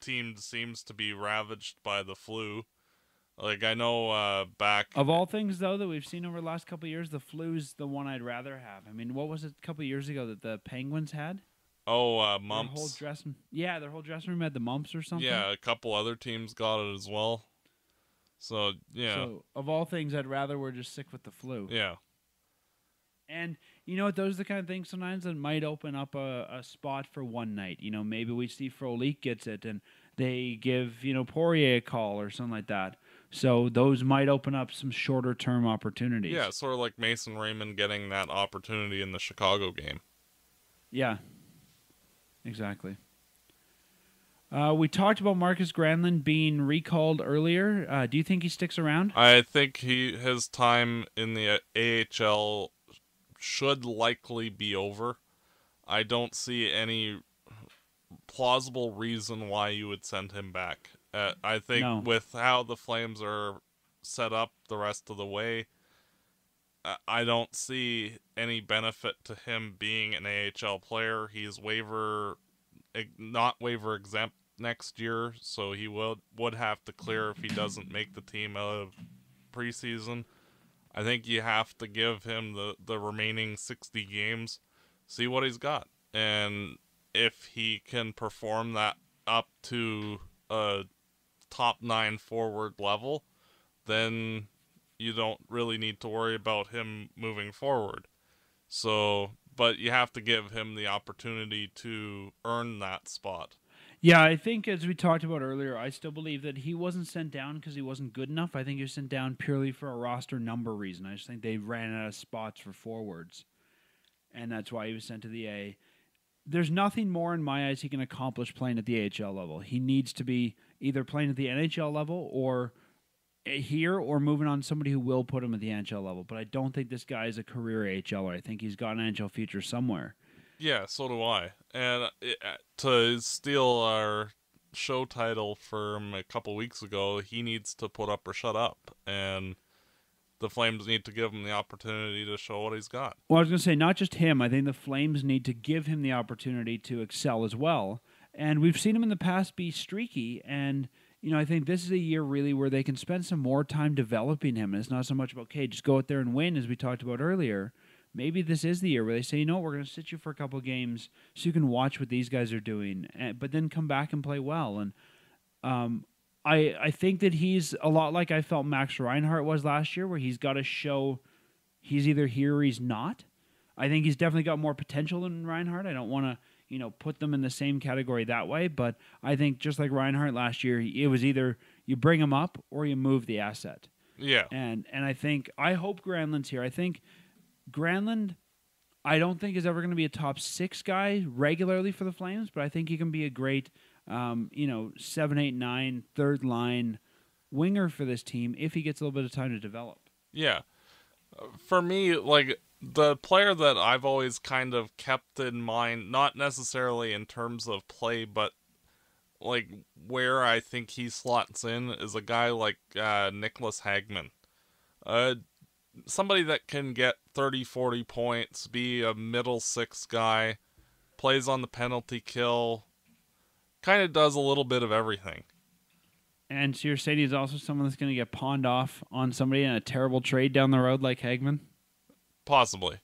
Speaker 3: team seems to be ravaged by the flu. Like I know uh, back
Speaker 2: of all things though that we've seen over the last couple years, the flu's the one I'd rather have. I mean, what was it a couple years ago that the Penguins had?
Speaker 3: Oh, uh, mumps.
Speaker 2: Their whole dressing, yeah, their whole dressing room had the mumps or something.
Speaker 3: Yeah, a couple other teams got it as well. So yeah.
Speaker 2: So of all things, I'd rather we're just sick with the flu.
Speaker 3: Yeah.
Speaker 2: And you know what? Those are the kind of things sometimes that might open up a, a spot for one night. You know, maybe we see Frolik gets it, and they give you know Poirier a call or something like that. So those might open up some shorter term opportunities.
Speaker 3: Yeah, sort of like Mason Raymond getting that opportunity in the Chicago game.
Speaker 2: Yeah, exactly. Uh, we talked about Markus Granlund being recalled earlier. Uh, do you think he sticks around?
Speaker 3: I think he his time in the AHL should likely be over. I don't see any plausible reason why you would send him back. Uh, I think
Speaker 2: No.
Speaker 3: with how the Flames are set up the rest of the way, I- don't see any benefit to him being an AHL player. He's waiver, not waiver exempt next year, so he would would have to clear if he doesn't make the team out of preseason. I think you have to give him the the remaining sixty games, see what he's got, and if he can perform that up to a top nine forward level, then you don't really need to worry about him moving forward. So, but you have to give him the opportunity to earn that spot.
Speaker 2: Yeah, I think as we talked about earlier, I still believe that he wasn't sent down because he wasn't good enough. I think he was sent down purely for a roster number reason. I just think they ran out of spots for forwards. and that's why he was sent to the A. There's nothing more in my eyes he can accomplish playing at the AHL level. He needs to be either playing at the NHL level or eh, here or moving on somebody who will put him at the NHL level. But I don't think this guy is a career AHLer. I think he's got an NHL future somewhere.
Speaker 3: Yeah, so do I. And uh, to steal our show title from a couple weeks ago, he needs to put up or shut up. And the Flames need to give him the opportunity to show what he's got.
Speaker 2: Well, I was going to say, not just him. I think the Flames need to give him the opportunity to excel as well. And we've seen him in the past be streaky. And, you know, I think this is a year really where they can spend some more time developing him. And it's not so much about, okay, just go out there and win, as we talked about earlier. Maybe this is the year where they say, you know, we're going to sit you for a couple games so you can watch what these guys are doing, but then come back and play well. And um, I I think that he's a lot like I felt Max Reinhart was last year, where he's got to show he's either here or he's not. I think he's definitely got more potential than Reinhart. I don't want to you know put them in the same category that way, but I think just like Reinhart last year, it was either you bring him up or you move the asset.
Speaker 3: Yeah,
Speaker 2: and and I think I hope Granlund's here. I think Granlund. I don't think is ever going to be a top six guy regularly for the Flames, but I think he can be a great um, you know, seven, eight, nine, third line winger for this team if he gets a little bit of time to develop.
Speaker 3: Yeah. For me, like the player that I've always kind of kept in mind, not necessarily in terms of play, but like where I think he slots in is a guy like uh, Niklas Hagman. Uh, somebody that can get 30, 40 points, be a middle six guy, plays on the penalty kill, kind of does a little bit of everything.
Speaker 2: And so you're saying he's also someone that's going to get pawned off on somebody in a terrible trade down the road like Hagman?
Speaker 3: Possibly.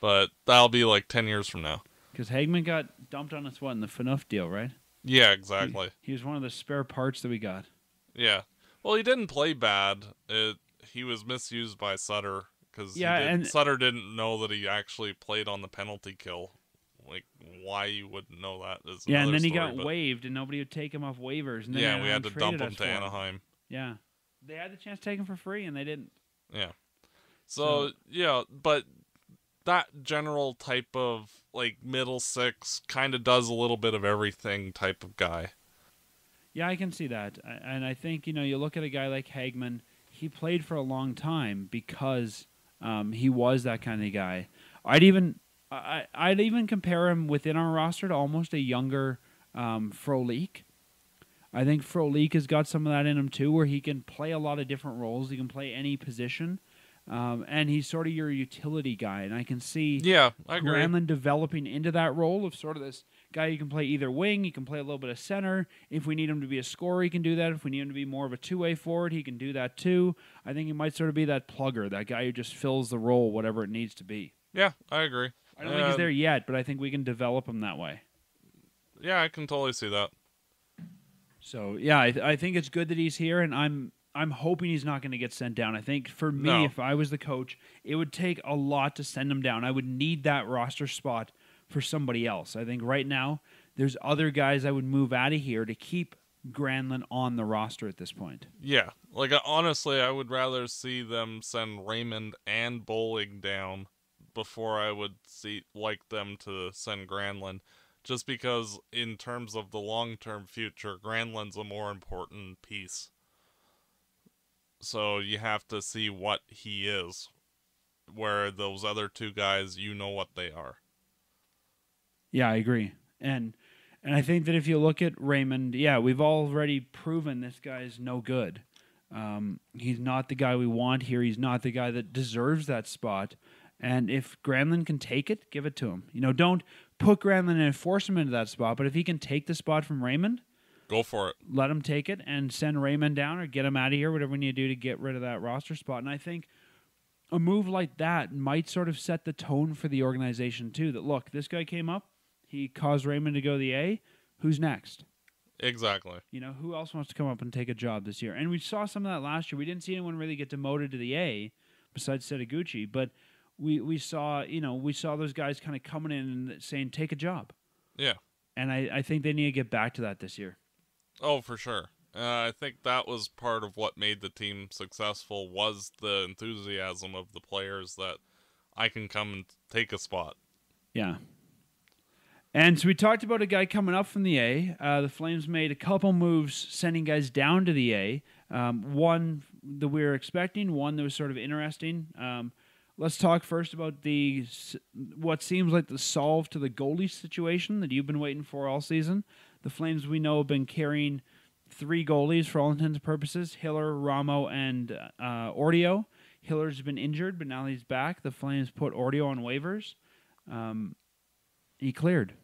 Speaker 3: But that'll be like 10 years from now.
Speaker 2: Because Hagman got dumped on us, what, in the Phaneuf deal, right?
Speaker 3: Yeah, exactly.
Speaker 2: He, he, was one of the spare parts that we got.
Speaker 3: Yeah. Well, he didn't play bad. It, he was misused by Sutter because yeah, did, and Sutter didn't know that he actually played on the penalty kill like why you wouldn't know that is
Speaker 2: yeah, and then
Speaker 3: story,
Speaker 2: he got waived, and nobody would take him off waivers. And then
Speaker 3: yeah, we had to dump him to Anaheim.
Speaker 2: Him. Yeah, they had the chance to take him for free, and they didn't.
Speaker 3: Yeah, so, so yeah, but that general type of like middle six kind of does a little bit of everything type of guy.
Speaker 2: Yeah, I can see that, and I think you know you look at a guy like Hagman. He played for a long time because um, he was that kind of guy. I'd even I, I'd even compare him within our roster to almost a younger um, Frolik. I think Frolik has got some of that in him too, where he can play a lot of different roles. He can play any position, um, and he's sort of your utility guy. And I can see
Speaker 3: yeah, I agree.
Speaker 2: Granlund developing into that role of sort of this guy who can play either wing. He can play a little bit of center. If we need him to be a scorer, he can do that. If we need him to be more of a two-way forward, he can do that too. I think he might sort of be that plugger, that guy who just fills the role, whatever it needs to be.
Speaker 3: Yeah, I agree.
Speaker 2: I don't think he's there um, yet, but I think we can develop him that way.
Speaker 3: Yeah, I can totally see that.
Speaker 2: So yeah, I, th- I think it's good that he's here, and I'm I'm hoping he's not going to get sent down. I think for me, no. if I was the coach, it would take a lot to send him down. I would need that roster spot for somebody else. I think right now there's other guys I would move out of here to keep Granlund on the roster at this point.
Speaker 3: Yeah, like uh, honestly, I would rather see them send Raymond and Bollig down before I would see like them to send Granlund, just because in terms of the long term future, Granlund's a more important piece. So you have to see what he is, where those other two guys, you know what they are.
Speaker 2: Yeah, I agree, and and I think that if you look at Raymond, yeah, we've already proven this guy's no good. Um, he's not the guy we want here. He's not the guy that deserves that spot. And if Granlund can take it, give it to him. You know, don't put Granlund and force him into that spot. But if he can take the spot from Raymond,
Speaker 3: go for it.
Speaker 2: Let him take it and send Raymond down or get him out of here. Whatever we need to do to get rid of that roster spot. And I think a move like that might sort of set the tone for the organization too. That look, this guy came up, he caused Raymond to go the A. Who's next?
Speaker 3: Exactly.
Speaker 2: You know, who else wants to come up and take a job this year? And we saw some of that last year. We didn't see anyone really get demoted to the A besides Setoguchi, but we we saw you know we saw those guys kind of coming in and saying take a job.
Speaker 3: Yeah.
Speaker 2: And I, I think they need to get back to that this year.
Speaker 3: Oh, for sure. Uh, I think that was part of what made the team successful was the enthusiasm of the players that I can come and take a spot.
Speaker 2: Yeah. And so we talked about a guy coming up from the A. Uh, the Flames made a couple moves, sending guys down to the A. Um, one that we were expecting, one that was sort of interesting. Um, let's talk first about the what seems like the solve to the goalie situation that you've been waiting for all season. The Flames we know have been carrying three goalies for all intents and purposes: Hiller, Ramo, and uh, Ortio. Hiller's been injured, but now he's back. The Flames put Ortio on waivers. Um, he cleared.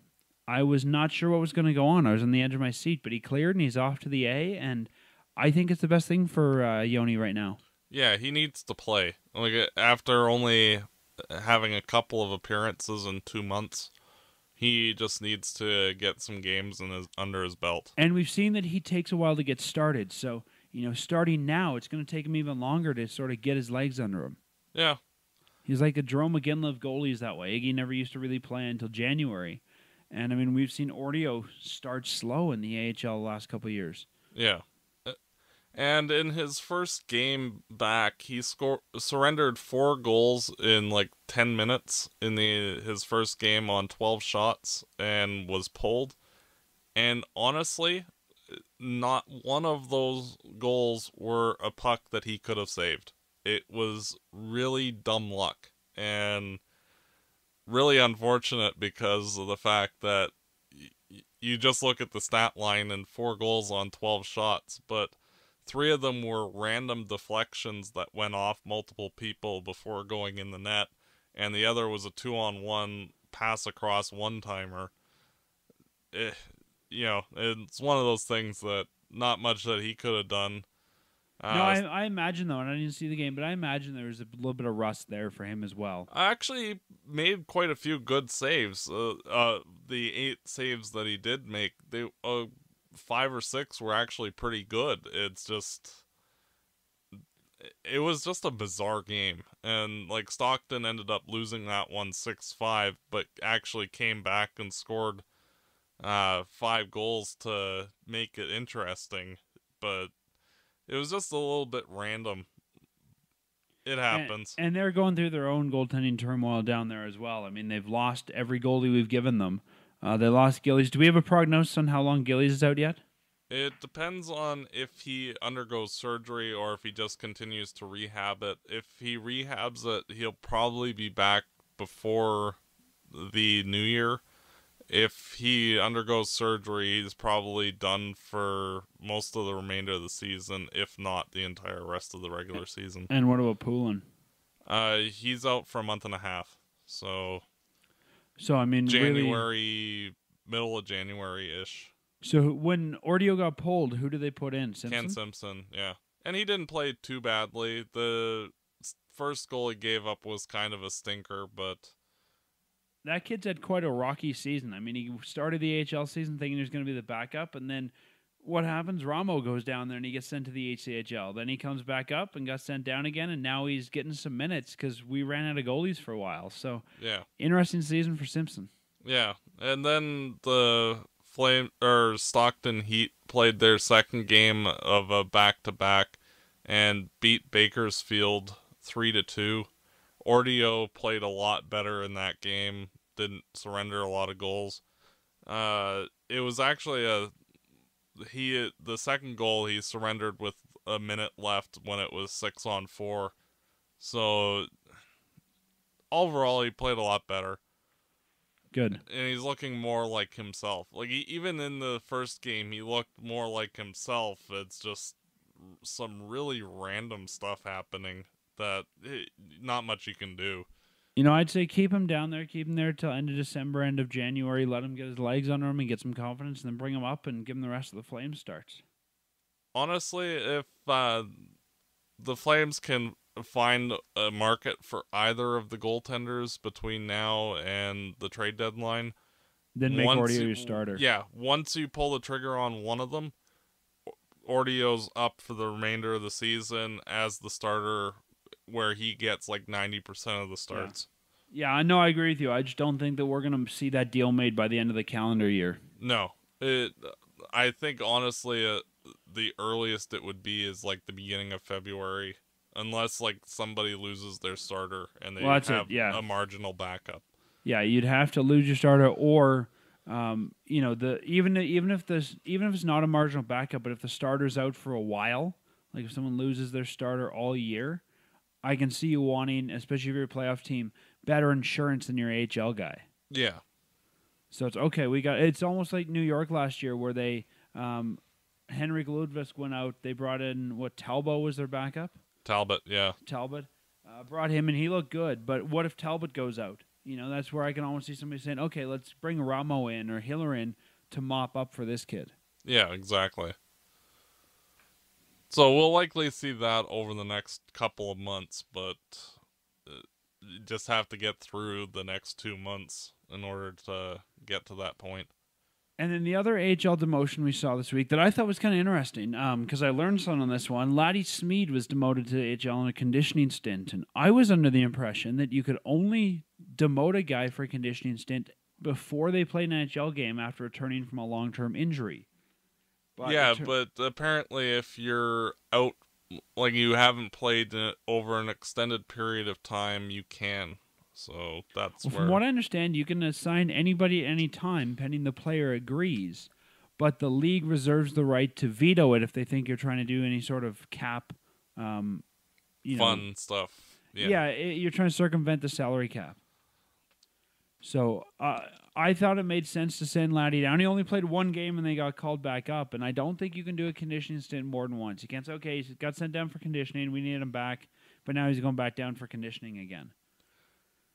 Speaker 2: I was not sure what was going to go on. I was on the edge of my seat, but he cleared and he's off to the A, and I think it's the best thing for uh, Joni right now.
Speaker 3: Yeah, he needs to play. Like after only having a couple of appearances in two months, he just needs to get some games in his, under his belt.
Speaker 2: And we've seen that he takes a while to get started. So you know, starting now, it's going to take him even longer to sort of get his legs under him.
Speaker 3: Yeah,
Speaker 2: he's like a Jarome Iginla of goalies that way. Iggy never used to really play until January, and I mean, we've seen Ortio start slow in the AHL the last couple years.
Speaker 3: Yeah. Uh, and in his first game back, he scored surrendered four goals in like ten minutes in the his first game on twelve shots and was pulled. And honestly, not one of those goals were a puck that he could have saved. It was really dumb luck and really unfortunate because of the fact that you just look at the stat line and four goals on 12 shots, but Three of them were random deflections that went off multiple people before going in the net, and the other was a two on one pass across one timer. Eh, you know, it's one of those things that not much that he could have done.
Speaker 2: Uh, no, I, I imagine though, and I didn't see the game, but I imagine there was a little bit of rust there for him as well.
Speaker 3: I actually made quite a few good saves. Uh, uh, the eight saves that he did make, they uh, five or six were actually pretty good. It's just it was just a bizarre game and like Stockton ended up losing that one six five, but actually came back and scored uh five goals to make it interesting but it was just a little bit random it happens
Speaker 2: and, and they're going through their own goaltending turmoil down there as well i mean they've lost every goalie we've given them uh, they lost Gillies. Do we have a prognosis on how long Gillies is out yet?
Speaker 3: It depends on if he undergoes surgery or if he just continues to rehab it. If he rehabs it, he'll probably be back before the new year. If he undergoes surgery, he's probably done for most of the remainder of the season, if not the entire rest of the regular season.
Speaker 2: And what about Poulin?
Speaker 3: Uh, he's out for a month and a half. So
Speaker 2: so I mean,
Speaker 3: January,
Speaker 2: really,
Speaker 3: middle of January ish.
Speaker 2: So when Ortio got pulled, who did they put in? Simpson?
Speaker 3: Ken Simpson, yeah, and he didn't play too badly. The first goal he gave up was kind of a stinker, but
Speaker 2: that kid's had quite a rocky season. I mean, he started the AHL season thinking he was going to be the backup, and then what happens? Ramo goes down there and he gets sent to the ECHL. Then he comes back up and got sent down again, and now he's getting some minutes because we ran out of goalies for a while. So
Speaker 3: yeah,
Speaker 2: interesting season for Simpson.
Speaker 3: Yeah, and then the Flame or Stockton Heat played their second game of a back to back and beat Bakersfield three to two. Ortio played a lot better in that game. Didn't surrender a lot of goals. Uh, it was actually a he the second goal he surrendered with a minute left when it was six on four. So overall, he played a lot better.
Speaker 2: Good.
Speaker 3: And he's looking more like himself. Like he, even in the first game, he looked more like himself. It's just some really random stuff happening that eh, not much you can do.
Speaker 2: You know, I'd say keep him down there, keep him there till end of December, end of January. Let him get his legs under him and get some confidence, and then bring him up and give him the rest of the flame starts.
Speaker 3: Honestly, if uh, the Flames can find a market for either of the goaltenders between now and the trade deadline,
Speaker 2: then make Ortio your starter.
Speaker 3: Yeah, once you pull the trigger on one of them, Ortio's up for the remainder of the season as the starter where he gets like 90% of the starts.
Speaker 2: Yeah. yeah, know I agree with you. I just don't think that we're going to see that deal made by the end of the calendar year.
Speaker 3: No. It, I think honestly uh, the earliest it would be is like the beginning of February unless like somebody loses their starter and they well, have yeah. a marginal backup.
Speaker 2: Yeah, you'd have to lose your starter, or um, you know the even even if this even if it's not a marginal backup, but if the starter's out for a while, like if someone loses their starter all year, I can see you wanting, especially if you're a playoff team, better insurance than your AHL guy.
Speaker 3: Yeah.
Speaker 2: So it's okay. We got it's almost like New York last year where they um, Henrik Lundqvist went out. They brought in what Talbot was their backup.
Speaker 3: Talbot, yeah.
Speaker 2: Talbot uh, brought him and he looked good. But what if Talbot goes out? You know, that's where I can almost see somebody saying, "Okay, let's bring Ramo in or Hiller in to mop up for this kid."
Speaker 3: Yeah, exactly. So we'll likely see that over the next couple of months, but uh, you just have to get through the next two months in order to get to that point.
Speaker 2: And then the other AHL demotion we saw this week that I thought was kind of interesting, because I learned something on this one. Laddie Smid was demoted to the AHL in a conditioning stint, and I was under the impression that you could only demote a guy for a conditioning stint before they played an NHL game after returning from a long-term injury.
Speaker 3: But yeah, but apparently, if you're out, like you haven't played over an extended period of time, you can. So that's
Speaker 2: Well,
Speaker 3: where.
Speaker 2: from what I understand, you can assign anybody at any time, pending the player agrees. But the league reserves the right to veto it if they think you're trying to do any sort of cap. Um, you know,
Speaker 3: fun stuff. Yeah.
Speaker 2: yeah, i you're trying to circumvent the salary cap. So uh, I thought it made sense to send Laddie down. He only played one game and they got called back up. And I don't think you can do a conditioning stint more than once. You can't say, okay, he got sent down for conditioning. We need him back. But now he's going back down for conditioning again.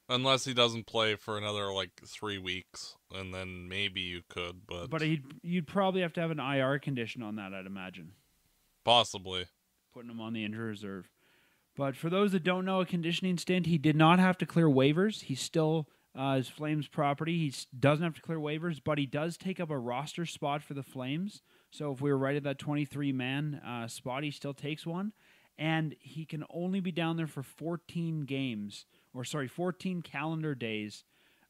Speaker 3: Unless he doesn't play for another like three weeks, and then maybe you could, but,
Speaker 2: But he'd, you'd probably have to have an IR condition on that, I'd imagine,
Speaker 3: possibly.
Speaker 2: putting him on the injury reserve. But for those that don't know, a conditioning stint, he did not have to clear waivers. He still uh, his Flames property. He doesn't have to clear waivers, but he does take up a roster spot for the Flames. So if we were right at that 23 man uh, spot, he still takes one. And he can only be down there for 14 games, or sorry, 14 calendar days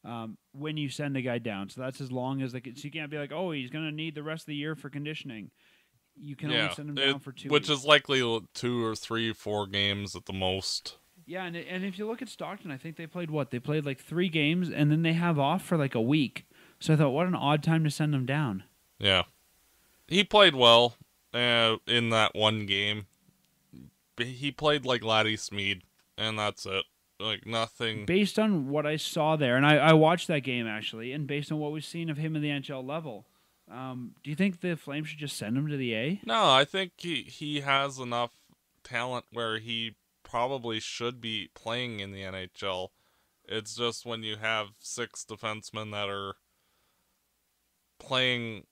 Speaker 2: um, when you send a guy down. So that's as long as they can. So you can't be like, oh, he's going to need the rest of the year for conditioning. You can
Speaker 3: yeah,
Speaker 2: only send him
Speaker 3: it-
Speaker 2: down for two
Speaker 3: which
Speaker 2: weeks.
Speaker 3: is likely two or three, four games at the most.
Speaker 2: Yeah, and and if you look at Stockton, I think they played what they played like three games, and then they have off for like a week. So I thought, what an odd time to send them down.
Speaker 3: Yeah, he played well uh, in that one game. He played like Laddie Smid, and that's it. Like nothing.
Speaker 2: Based on what I saw there, and I, I watched that game actually, and based on what we've seen of him in the NHL level, um, do you think the Flames should just send him to the A?
Speaker 3: No, I think he he has enough talent where he probably should be playing in the NHL. It's just when you have six defensemen that are playing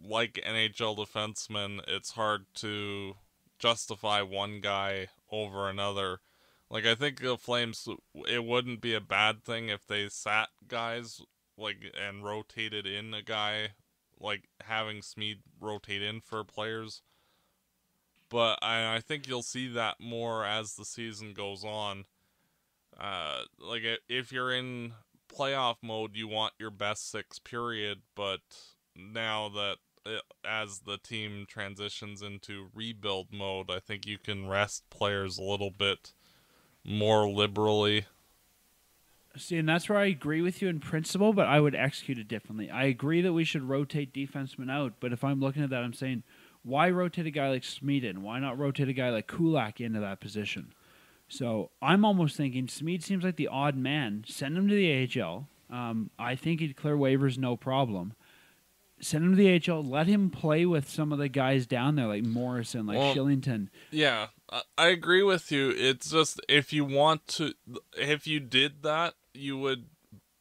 Speaker 3: like NHL defensemen, it's hard to justify one guy over another. Like I think the Flames it wouldn't be a bad thing if they sat guys like and rotated in a guy like having Smid rotate in for players. But I, I think you'll see that more as the season goes on. Uh, like if you're in playoff mode, you want your best six period. But now that uh, as the team transitions into rebuild mode, I think you can rest players a little bit more liberally.
Speaker 2: See, and that's where I agree with you in principle, but I would execute it differently. I agree that we should rotate defensemen out, but if I'm looking at that, I'm saying, why rotate a guy like Smid in? Why not rotate a guy like Kulak into that position? So I'm almost thinking Smid seems like the odd man. Send him to the AHL. Um, I think he'd clear waivers no problem. Send him to the AHL. Let him play with some of the guys down there, like Morrison, like
Speaker 3: Well,
Speaker 2: Shillington.
Speaker 3: Yeah, I agree with you. It's just if you want to, if you did that, you would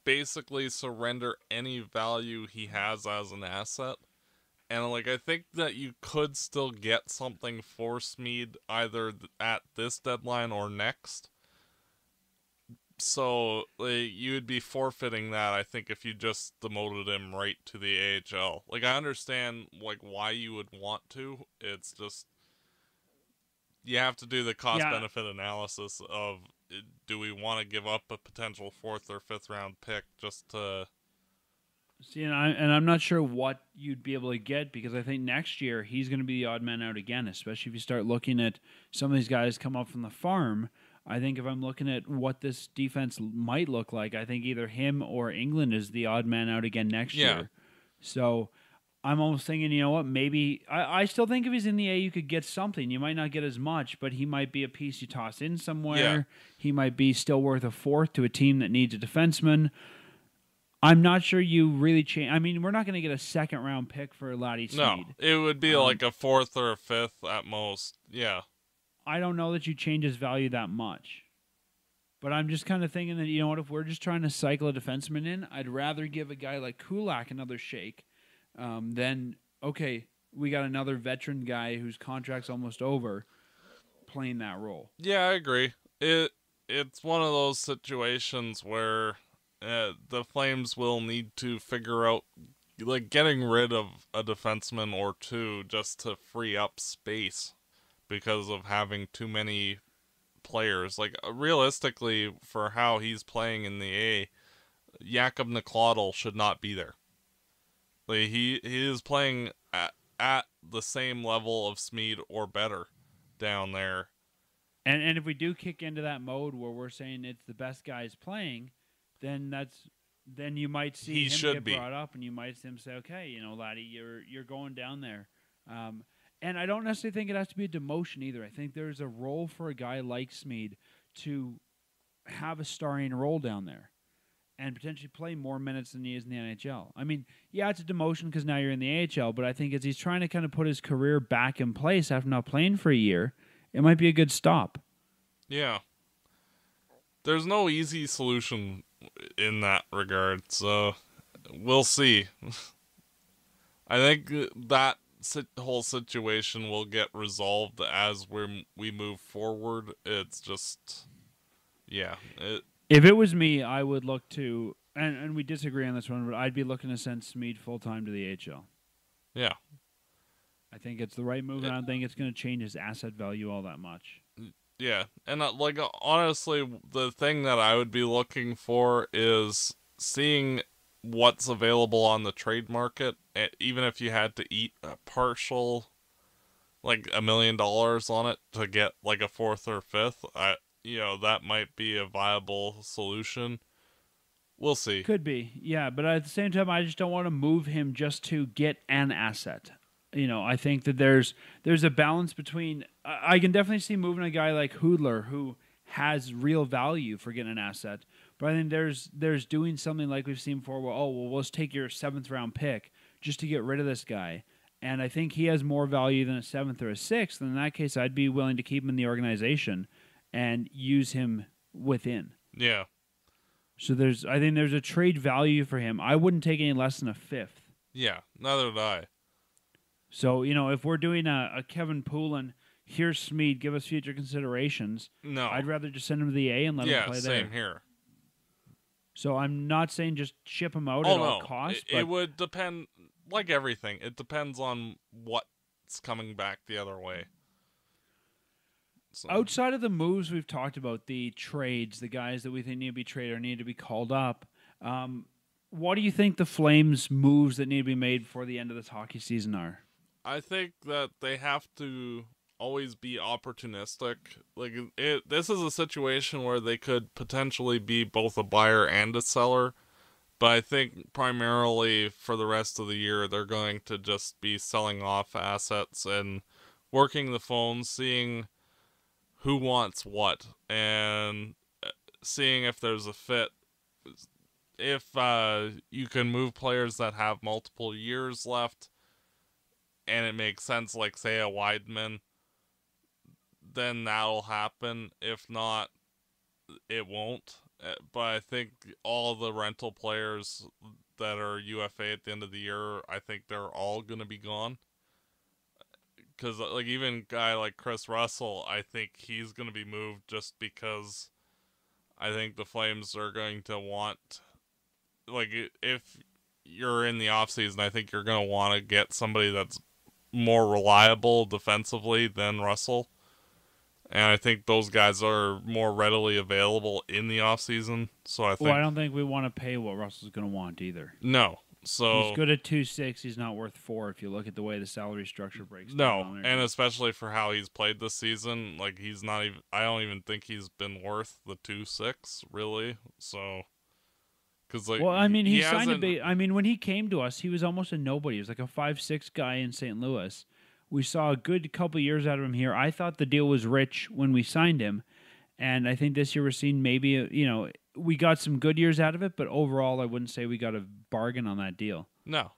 Speaker 3: basically surrender any value he has as an asset. And like I think that you could still get something for Smid either at this deadline or next. So like, you would be forfeiting that, I think, if you just demoted him right to the AHL. Like I understand like why you would want to. It's just you have to do the cost
Speaker 2: Yeah.
Speaker 3: benefit analysis of uh, do we want to give up a potential fourth or fifth round pick just to
Speaker 2: See, and, I, and I'm not sure what you'd be able to get because I think next year he's going to be the odd man out again, especially if you start looking at some of these guys come up from the farm. I think if I'm looking at what this defense might look like, I think either him or Engelland is the odd man out again next
Speaker 3: Yeah.
Speaker 2: year. So I'm almost thinking, you know what? Maybe I, I still think if he's in the A, you could get something. You might not get as much, but he might be a piece you toss in somewhere.
Speaker 3: Yeah.
Speaker 2: He might be still worth a fourth to a team that needs a defenseman. I'm not sure you really change. I mean, we're not going to get a second round pick for a Laddie Smid.
Speaker 3: No, it would be
Speaker 2: Um,
Speaker 3: like a fourth or a fifth at most. Yeah.
Speaker 2: I don't know that you change his value that much. But I'm just kind of thinking that, you know what, if we're just trying to cycle a defenseman in, I'd rather give a guy like Kulak another shake um, than, okay, we got another veteran guy whose contract's almost over playing that role.
Speaker 3: Yeah, I agree. It it's one of those situations where uh, the Flames will need to figure out like getting rid of a defenseman or two just to free up space because of having too many players. Like uh, realistically, for how he's playing in the A, Jakub Nakladal should not be there. Like he he is playing at at the same level of Smid or better down there.
Speaker 2: And and if we do kick into that mode where we're saying it's the best guys playing, then that's then you might see
Speaker 3: He
Speaker 2: him
Speaker 3: should
Speaker 2: get
Speaker 3: be.
Speaker 2: brought up, and you might see him say, "Okay, you know, laddie, you're you're going down there." Um, and I don't necessarily think it has to be a demotion either. I think there's a role for a guy like Smid to have a starring role down there and potentially play more minutes than he is in the NHL. I mean, yeah, it's a demotion because now you're in the AHL, but I think as he's trying to kind of put his career back in place after not playing for a year, it might be a good stop.
Speaker 3: Yeah. There's no easy solution in that regard, so we'll see. I think that whole situation will get resolved as we we move forward. It's just, yeah, it,
Speaker 2: If it was me, I would look to, and, and we disagree on this one, but I'd be looking to send Smid full time to the HL.
Speaker 3: yeah,
Speaker 2: I think it's the right move, and I don't think it's going to change his asset value all that much. Mm.
Speaker 3: Yeah. And uh, like honestly, the thing that I would be looking for is seeing what's available on the trade market. eh, Even if you had to eat a partial, like a million dollars on it to get like a fourth or fifth, I you know that might be a viable solution. We'll see.
Speaker 2: Could be, yeah, but at the same time, I just don't want to move him just to get an asset. You know, I think that there's there's a balance between. I I can definitely see moving a guy like Hudler who has real value for getting an asset, but I think there's there's doing something like we've seen before. Where, oh well, let's take your seventh round pick just to get rid of this guy, and I think he has more value than a seventh or a sixth. And in that case, I'd be willing to keep him in the organization and use him within.
Speaker 3: Yeah,
Speaker 2: So there's, I think there's a trade value for him. I wouldn't take any less than a fifth.
Speaker 3: yeah. Neither would I.
Speaker 2: So you know, if we're doing a, a Kevin Poulin, here's Smid, give us future considerations.
Speaker 3: No.
Speaker 2: I'd rather just send him to the A and let
Speaker 3: yeah,
Speaker 2: him play there.
Speaker 3: Yeah, same here.
Speaker 2: So I'm not saying just ship him out
Speaker 3: Oh
Speaker 2: at
Speaker 3: no,
Speaker 2: all costs,
Speaker 3: it,
Speaker 2: but
Speaker 3: it would depend. Like everything, it depends on what's coming back the other way. So,
Speaker 2: outside of the moves we've talked about, the trades, the guys that we think need to be traded or need to be called up. Um, what do you think the Flames' moves that need to be made before the end of this hockey season are?
Speaker 3: I think that they have to always be opportunistic. Like it, this is a situation where they could potentially be both a buyer and a seller. But I think primarily for the rest of the year, they're going to just be selling off assets and working the phone, seeing who wants what, and uh, seeing if there's a fit. If uh, you can move players that have multiple years left, and it makes sense, like say a Wideman, then that'll happen. If not, it won't. Uh, But I think all the rental players that are UFA at the end of the year, I think they're all gonna be gone. Because like even guy like Kris Russell, I think he's gonna be moved just because I think the Flames are going to want like if you're in the off season, I think you're gonna want to get somebody that's more reliable defensively than Russell. And I think those guys are more readily available in the off season. So I think
Speaker 2: Well, I don't think we want to pay what Russell's going to want either.
Speaker 3: no, So
Speaker 2: He's good at two six. He's not worth four if you look at the way the salary structure breaks.
Speaker 3: no,
Speaker 2: down.
Speaker 3: and especially for how he's played this season, like he's not even. I don't even think he's been worth the two six really. So, because like,
Speaker 2: well, I mean, he, signed a big. I mean, when he came to us, he was almost a nobody. He was like a five six guy in St. Louis. We saw a good couple years out of him here. I thought the deal was rich when we signed him, and I think this year we're seeing maybe you know we got some good years out of it, but overall, I wouldn't say we got a bargain on that deal.
Speaker 3: No,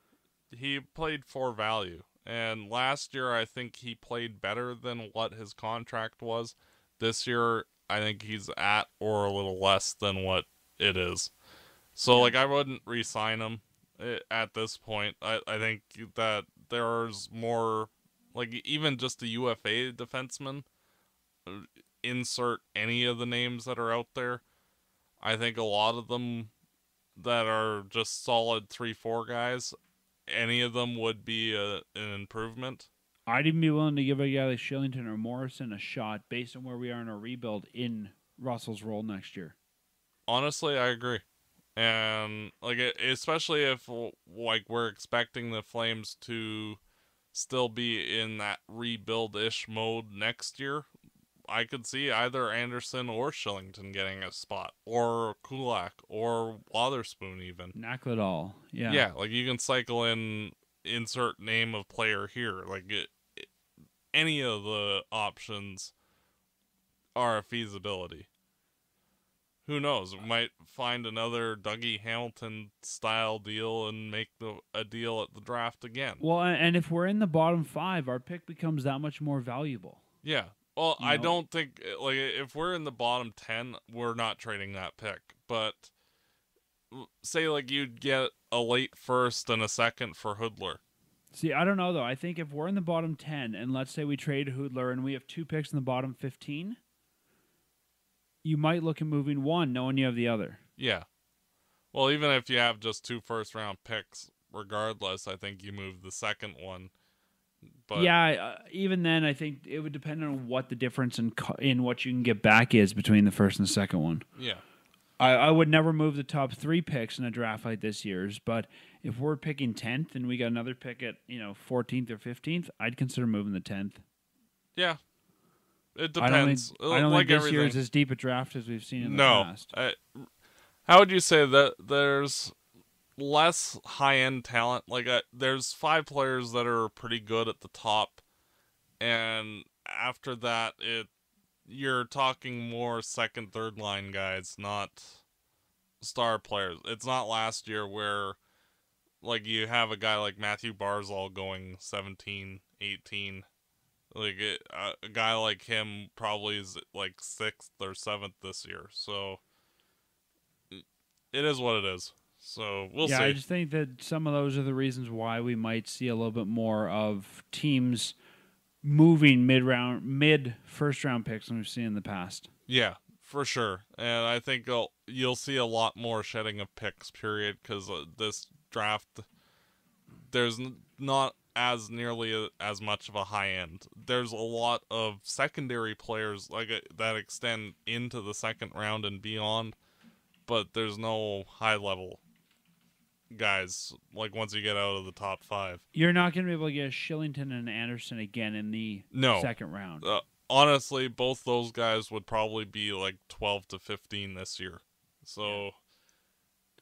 Speaker 3: he played for value, and last year I think he played better than what his contract was. This year, I think he's at or a little less than what it is. So, like, I wouldn't re-sign him eh, at this point. I I think that there's more, like, even just a UFA defenseman. uh, Insert any of the names that are out there. I think a lot of them that are just solid three four guys, any of them would be a, an improvement.
Speaker 2: I'd even be willing to give a guy like Kylington or Morrison a shot based on where we are in our rebuild in Russell's role next year.
Speaker 3: Honestly, I agree, and like especially if like we're expecting the Flames to still be in that rebuild ish mode next year. I could see either Andersson or Kylington getting a spot, or Kulak, or Wotherspoon even.
Speaker 2: Nakladal, yeah,
Speaker 3: Yeah, like you can cycle in insert name of player here. Like it, it- any of the options are a feasibility. Who knows? We might find another Dougie Hamilton style deal and make the a deal at the draft again.
Speaker 2: Well, and if we're in the bottom five, our pick becomes that much more valuable.
Speaker 3: Yeah. Well,
Speaker 2: You
Speaker 3: I
Speaker 2: know?
Speaker 3: don't think eh, like if we're in the bottom 10, we're not trading that pick. But say like you'd get a late first and a second for Hudler.
Speaker 2: See, I don't know though. I think if we're in the bottom ten, and let's say we trade Hudler and we have two picks in the bottom fifteen, you might look at moving one, knowing you have the other.
Speaker 3: Yeah. Well, even if you have just two first round picks, regardless, I think you move the second one. But
Speaker 2: yeah, uh, even then, I think it would depend on what the difference in co- in what you can get back is between the first and the second one.
Speaker 3: yeah.
Speaker 2: I, I would never move the top three picks in a draft like this year's, but if we're picking tenth and we got another pick at you know fourteenth or fifteenth, I'd consider moving the tenth.
Speaker 3: Yeah. It
Speaker 2: I don't
Speaker 3: depends.
Speaker 2: think, I don't
Speaker 3: like
Speaker 2: think this
Speaker 3: everything.
Speaker 2: year is as deep a draft as we've seen in the
Speaker 3: no.
Speaker 2: past.
Speaker 3: I, how would you say that there's less high end talent? Like, uh, there's five players that are pretty good at the top, and after that, it you're talking more second, third line guys, not star players. It's not last year where, like, you have a guy like Mathew Barzal going 17, 18. Like it, uh, a guy like him probably is like sixth or seventh this year. So it is what it is. So we'll
Speaker 2: yeah,
Speaker 3: see.
Speaker 2: I just think that some of those are the reasons why we might see a little bit more of teams moving mid round, mid first round picks than we've seen in the past.
Speaker 3: Yeah, for sure. And I think you'll, you'll see a lot more shedding of picks, period, because uh, this draft, there's not as nearly a, as much of a high end. There's a lot of secondary players like uh, that extend into the second round and beyond, but there's no high level guys like once you get out of the top five.
Speaker 2: You're not going to be able to get Kylington and Andersson again in the
Speaker 3: No.
Speaker 2: second round.
Speaker 3: Uh, honestly, both those guys would probably be like 12 to 15 this year. So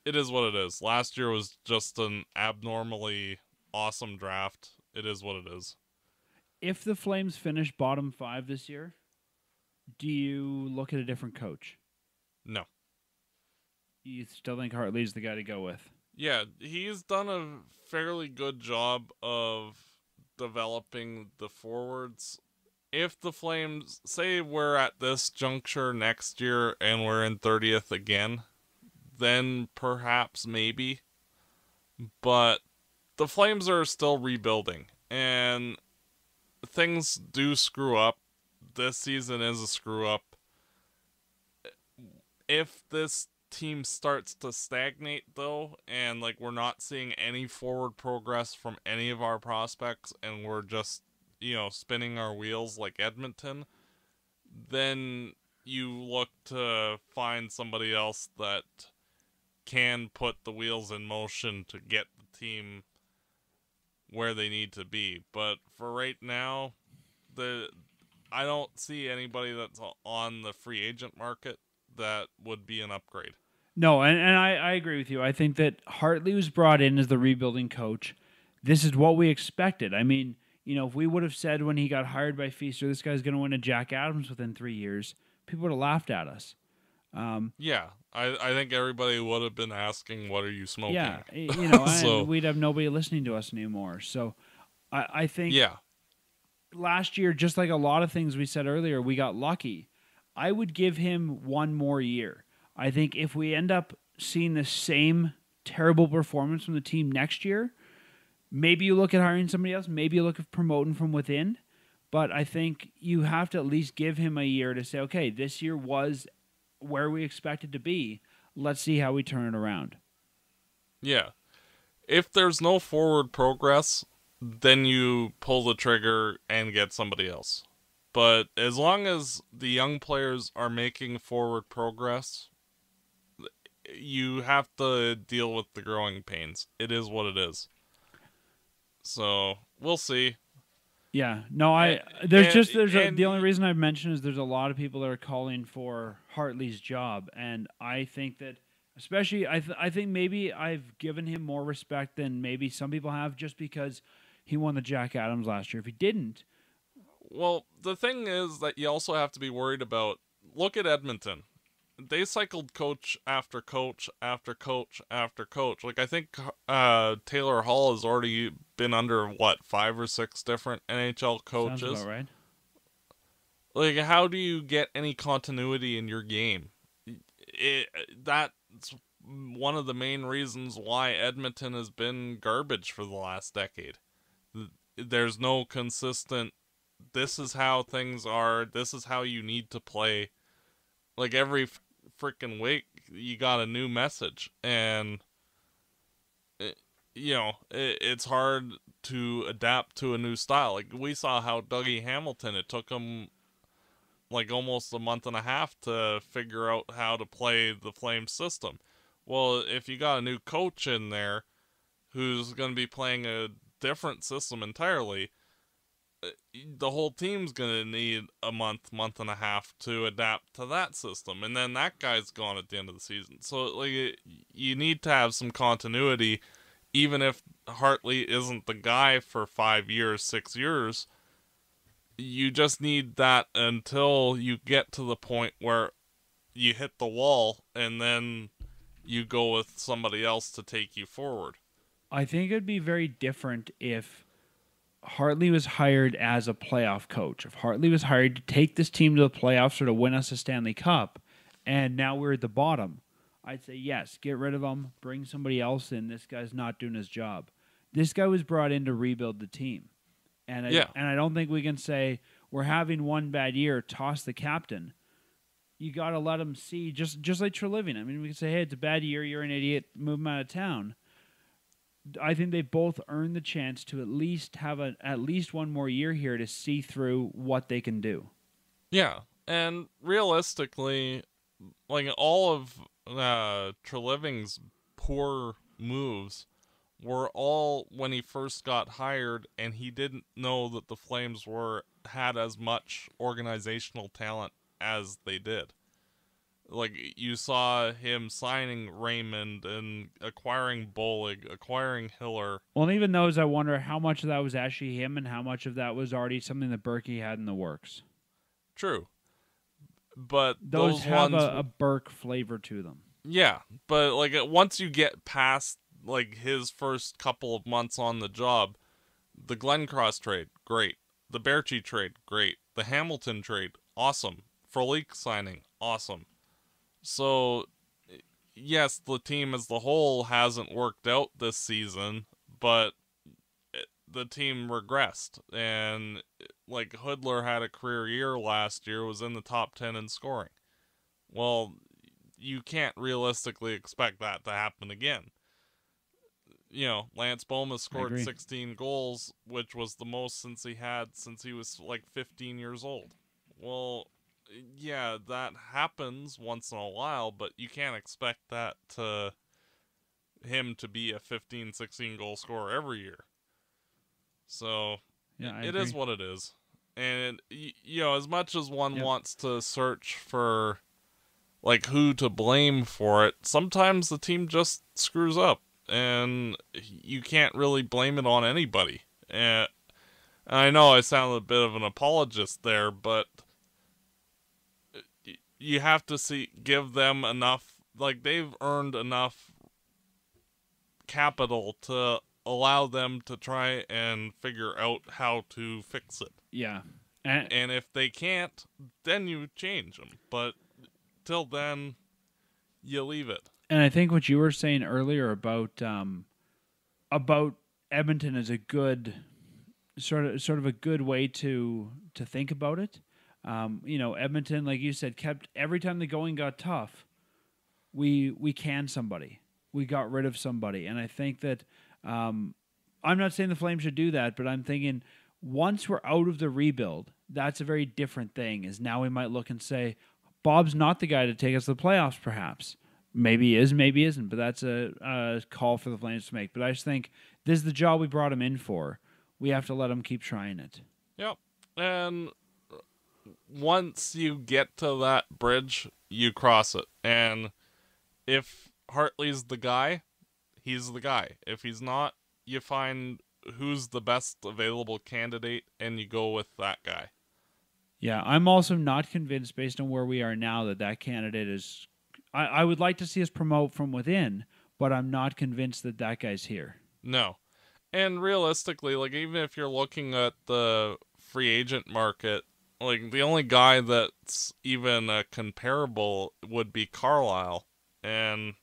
Speaker 3: it is what it is. Last year was just an abnormally awesome draft. It is what it is.
Speaker 2: If the Flames finish bottom five this year, do you look at a different coach?
Speaker 3: No.
Speaker 2: You still think Hartley's the guy to go with?
Speaker 3: Yeah, he's done a fairly good job of developing the forwards. If the Flames say we're at this juncture next year and we're in 30th again, then perhaps maybe. But the Flames are still rebuilding and things do screw up. This season is a screw up. If this team starts to stagnate though and like we're not seeing any forward progress from any of our prospects and we're just you know spinning our wheels like Edmonton then you look to find somebody else that can put the wheels in motion to get the team where they need to be. But for right now, the I don't see anybody that's on the free agent market that would be an upgrade.
Speaker 2: No, and, and I, I agree with you. I think that Hartley was brought in as the rebuilding coach. This is what we expected. I mean, you know, if we would have said when he got hired by Feaster, this guy's going to win a Jack Adams within three years, people would have laughed at us. Um,
Speaker 3: yeah, I, I think everybody would have been asking, "What are you smoking?"
Speaker 2: Yeah, you know,
Speaker 3: so,
Speaker 2: and we'd have nobody listening to us anymore. So, I, I think
Speaker 3: yeah,
Speaker 2: last year, just like a lot of things we said earlier, we got lucky. I would give him one more year. I think if we end up seeing the same terrible performance from the team next year, maybe you look at hiring somebody else. Maybe you look at promoting from within. But I think you have to at least give him a year to say, okay, this year was where we expected to be. Let's see how we turn it around.
Speaker 3: Yeah. If there's no forward progress, then you pull the trigger and get somebody else. But as long as the young players are making forward progress, you have to deal with the growing pains. It is what it is. So we'll see.
Speaker 2: Yeah, no, I there's
Speaker 3: and,
Speaker 2: just there's a, the only reason I've mentioned is there's a lot of people that are calling for Hartley's job, and I think that especially I th- I think maybe I've given him more respect than maybe some people have just because he won the Jack Adams last year. If he didn't,
Speaker 3: well, the thing is that you also have to be worried about. Look at Edmonton they cycled coach after coach after coach after coach. Like I think uh, Taylor Hall has already been under what five or six different NHL coaches.
Speaker 2: Right.
Speaker 3: Like, how do you get any continuity in your game? It, that's one of the main reasons why Edmonton has been garbage for the last decade. There's no consistent. This is how things are. This is how you need to play. Like every freaking week you got a new message. And it, you know it, it's hard to adapt to a new style. Like we saw how dougie hamilton it took him like almost a month and a half to figure out how to play the flame system. Well if you got a new coach in there who's going to be playing a different system entirely the whole team's gonna need a month, month and a half to adapt to that system, and then that guy's gone at the end of the season. So like, you need to have some continuity, even if Hartley isn't the guy for five years, six years. You just need that until you get to the point where you hit the wall, and then you go with somebody else to take you forward.
Speaker 2: I think it'd be very different if Hartley was hired as a playoff coach, if Hartley was hired to take this team to the playoffs or to win us a Stanley Cup, and now we're at the bottom, I'd say yes, get rid of him, bring somebody else in. This guy's not doing his job. This guy was brought in to rebuild the team, and I,
Speaker 3: yeah.
Speaker 2: and I don't think we can say we're having one bad year, toss the captain. You got to let him see, just just like Treliving. I mean, we can say, hey, it's a bad year, you're an idiot, move him out of town I think they've both earned the chance to at least have a at least one more year here to see through what they can do.
Speaker 3: Yeah, and realistically, like all of uh, Treliving's poor moves were all when he first got hired, and he didn't know that the Flames were had as much organizational talent as they did like you saw him signing Raymond and acquiring Bollig, acquiring Hiller.
Speaker 2: Well, and even those, I wonder how much of that was actually him, and how much of that was already something that Berkey had in the works.
Speaker 3: True, but
Speaker 2: those,
Speaker 3: those
Speaker 2: have
Speaker 3: ones,
Speaker 2: a, a Burke flavor to them.
Speaker 3: Yeah, but like uh, once you get past like his first couple of months on the job, the Glencross trade, great. The Baertschi trade, great. The Hamilton trade, awesome. Frolik signing, awesome so, yes, the team as the whole hasn't worked out this season, but eh, the team regressed. And, like, Hudler had a career year last year, was in the top 10 in scoring. Well, you can't realistically expect that to happen again. You know, Lance Bouma scored 16 goals, which was the most since he had since he was like 15 years old. Well, yeah, that happens once in a while, but you can't expect that to him to be a 15, 16 goal scorer every year. So
Speaker 2: Yeah,
Speaker 3: it is what it is. And y- you know, as much as one
Speaker 2: Yeah.
Speaker 3: wants to search for like who to blame for it, sometimes the team just screws up and you can't really blame it on anybody. Eh, and I know I sound a bit of an apologist there, but you have to see give them enough like they've earned enough capital to allow them to try and figure out how to fix it.
Speaker 2: Yeah. And,
Speaker 3: And if they can't, then you change them. But till then, you leave it.
Speaker 2: and I think what you were saying earlier about um, about Edmonton is a good sort of sort of a good way to to think about it. Um, you know, Edmonton, like you said, kept every time the going got tough, we we canned somebody, we got rid of somebody, and I think that um, I'm not saying the Flames should do that, but I'm thinking once we're out of the rebuild, that's a very different thing. Is now we might look and say, Bob's not the guy to take us to the playoffs, perhaps. Maybe he is, maybe he isn't, but that's a, a call for the Flames to make. But I just think this is the job we brought him in for. We have to let him keep trying it.
Speaker 3: Yep. And once you get to that bridge, you cross it. And if Hartley's the guy, he's the guy. If he's not, you find who's the best available candidate and you go with that guy.
Speaker 2: Yeah, I'm also not convinced, based on where we are now, that that candidate is. I, I would like to see us promote from within, but I'm not convinced that that guy's here.
Speaker 3: No. And realistically, like even if you're looking at the free agent market, like the only guy that's even uh, comparable would be Carlyle. And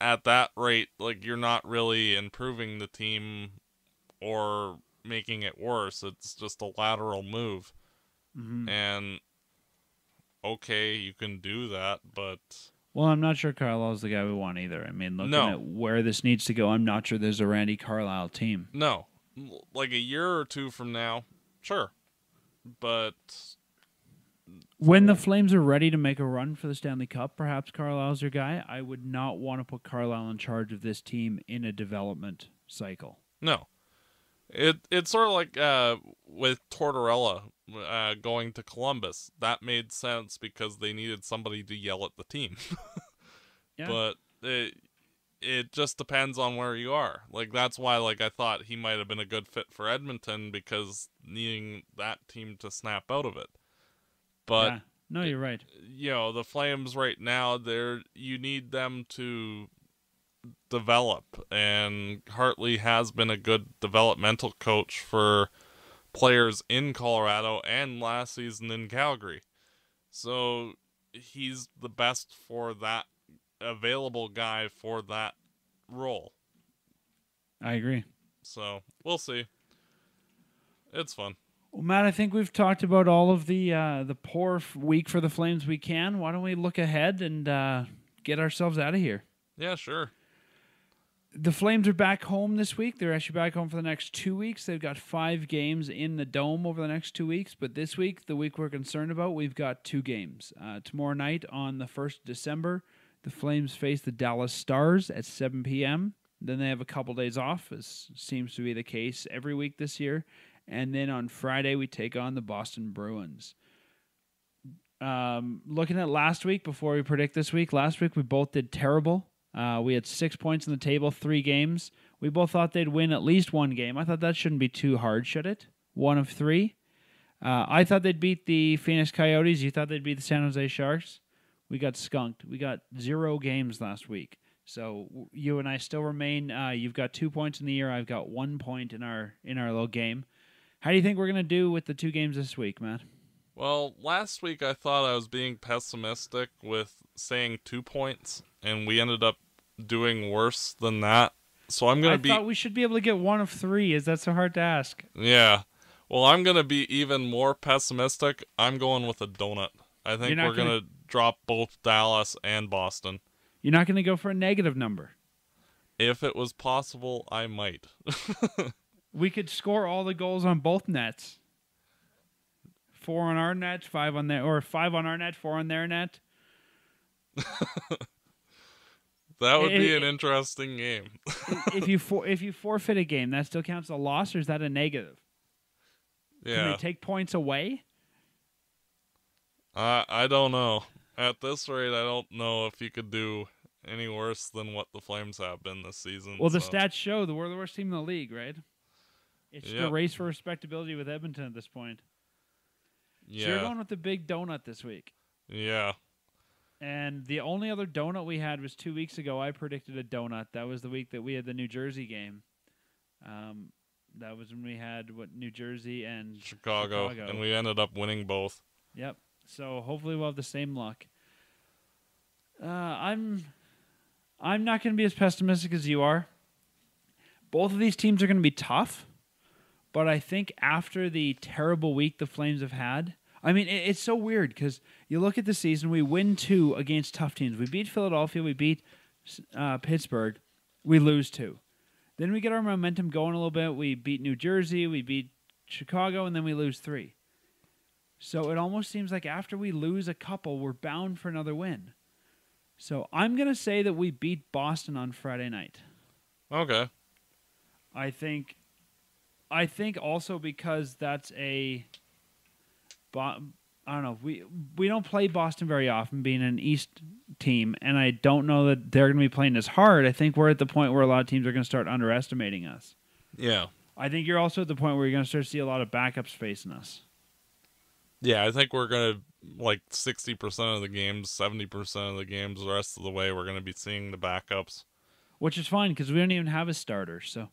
Speaker 3: at that rate, like you're not really improving the team or making it worse. It's just a lateral move.
Speaker 2: hmm
Speaker 3: And okay, you can do that, but
Speaker 2: Well, I'm not sure Carlyle's the guy we want either. I mean, looking
Speaker 3: No.
Speaker 2: at where this needs to go, I'm not sure there's a Randy Carlyle team.
Speaker 3: no. Like a year or two from now, sure. But
Speaker 2: When the Flames are ready to make a run for the Stanley Cup, perhaps Carlyle's your guy. I would not want to put Carlyle in charge of this team in a development cycle.
Speaker 3: No. It it's sort of like uh, with Tortorella uh, going to Columbus. That made sense because they needed somebody to yell at the team.
Speaker 2: Yeah.
Speaker 3: But it it just depends on where you are. Like that's why like I thought he might have been a good fit for Edmonton because needing that team to snap out of it. But
Speaker 2: yeah. No, you're right.
Speaker 3: you know the flames right now they're you need them to develop and hartley has been a good developmental coach for players in colorado and last season in calgary so he's the best for that available guy for that role
Speaker 2: I agree.
Speaker 3: so we'll see it's fun
Speaker 2: Well, Matt, I think we've talked about all of the uh, the poor f- week for the Flames we can. Why don't we look ahead and uh, get ourselves out of here?
Speaker 3: yeah sure
Speaker 2: The Flames are back home this week. They're actually back home for the next two weeks. They've got five games in the dome over the next two weeks. But this week, the week we're concerned about, we've got two games. Uh, tomorrow night on the 1st of December, the Flames face the Dallas Stars at 7 p.m. Then they have a couple days off, as seems to be the case every week this year. And then on Friday, we take on the Boston Bruins. Um, looking at last week before we predict this week, last week we both did terrible. Uh, we had six points in the table, three games. We both thought they'd win at least one game. I thought that shouldn't be too hard, should it? One of three. Uh, I thought they'd beat the Phoenix Coyotes. You thought they'd beat the San Jose Sharks. We got skunked. We got zero games last week. So you and I still remain. Uh, you've got two points in the year. I've got one point in our in our little game. How do you think we're gonna do with the two games this week, Matt?
Speaker 3: Well, last week I thought I was being pessimistic with saying two points, and we ended up doing worse than that. So I'm gonna
Speaker 2: I
Speaker 3: be
Speaker 2: thought we should be able to get one of three. Is that so hard to ask?
Speaker 3: yeah. Well, I'm gonna be even more pessimistic. I'm going with a donut. I think we're gonna...
Speaker 2: gonna-
Speaker 3: drop both Dallas and Boston.
Speaker 2: You're not gonna go for a negative number.
Speaker 3: If it was possible, I might.
Speaker 2: We could score all the goals on both nets. Four on our net, five on their, or five on our net, four on their net.
Speaker 3: That would be
Speaker 2: It-
Speaker 3: an interesting game.
Speaker 2: if you for, if you forfeit a game, that still counts as a loss, or is that a negative? Can
Speaker 3: yeah.
Speaker 2: they take points away?
Speaker 3: I I don't know. At this rate, I don't know if you could do any worse than what the Flames have been this season.
Speaker 2: Well, the
Speaker 3: so-
Speaker 2: stats show that we're the worst team in the league, right? It's the
Speaker 3: Yep.
Speaker 2: race for respectability with Edmonton at this point. So you're going with the big donut this week.
Speaker 3: Yeah.
Speaker 2: And the only other donut we had was two weeks ago. I predicted a donut. That was the week that we had the New Jersey game. Um, that was when we had what New Jersey and
Speaker 3: Chicago,
Speaker 2: Chicago.
Speaker 3: and we ended up winning both.
Speaker 2: Yep. So hopefully we'll have the same luck. Uh, I'm I'm not going to be as pessimistic as you are. Both of these teams are going to be tough, but I think after the terrible week the Flames have had, I mean it, it's so weird because you look at the season, we win two against tough teams. We beat Philadelphia, we beat uh, Pittsburgh, we lose two. Then we get our momentum going a little bit. We beat New Jersey, we beat Chicago, and then we lose three. So it almost seems like after we lose a couple, we're bound for another win. So I'm going to say that we beat Boston on Friday night.
Speaker 3: Okay.
Speaker 2: I think I think also because that's a I don't know, we we don't play Boston very often being an East team and I don't know that they're going to be playing as hard. I think we're at the point where a lot of teams are going to start underestimating us.
Speaker 3: Yeah.
Speaker 2: I think you're also at the point where you're going to start to see a lot of backups facing us.
Speaker 3: Yeah, I think we're gonna like sixty percent of the games, seventy percent of the games, the rest of the way, we're gonna be seeing the backups.
Speaker 2: which is fine because we don't even have a starter, so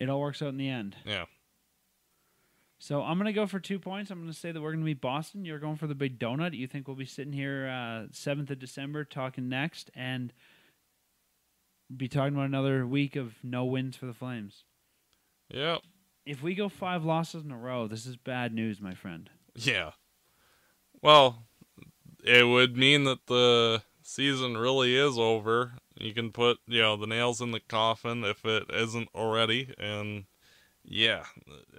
Speaker 2: it all works out in the end.
Speaker 3: Yeah.
Speaker 2: So I'm gonna go for two points. I'm gonna say that we're gonna be Boston. You're going for the big donut. You think we'll be sitting here uh, seventh of December talking next and be talking about another week of no wins for the Flames.
Speaker 3: Yep.
Speaker 2: If we go five losses in a row, this is bad news, my friend.
Speaker 3: Yeah. Well, it would mean that the season really is over. You can put, you know, the nails in the coffin if it isn't already. And yeah,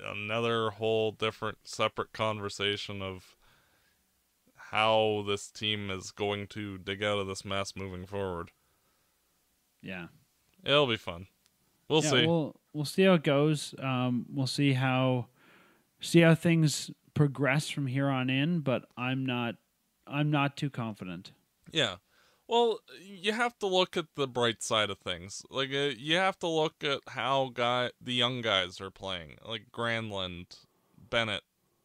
Speaker 3: another whole different separate conversation of how this team is going to dig out of this mess moving forward.
Speaker 2: Yeah.
Speaker 3: It'll be fun. We'll
Speaker 2: yeah,
Speaker 3: see.
Speaker 2: We'll we'll see how it goes. Um, we'll see how see how things progress from here on in. But I'm not I'm not too confident.
Speaker 3: Yeah. Well, you have to look at the bright side of things. Like uh, you have to look at how guy the young guys are playing, like Granlund, Bennett,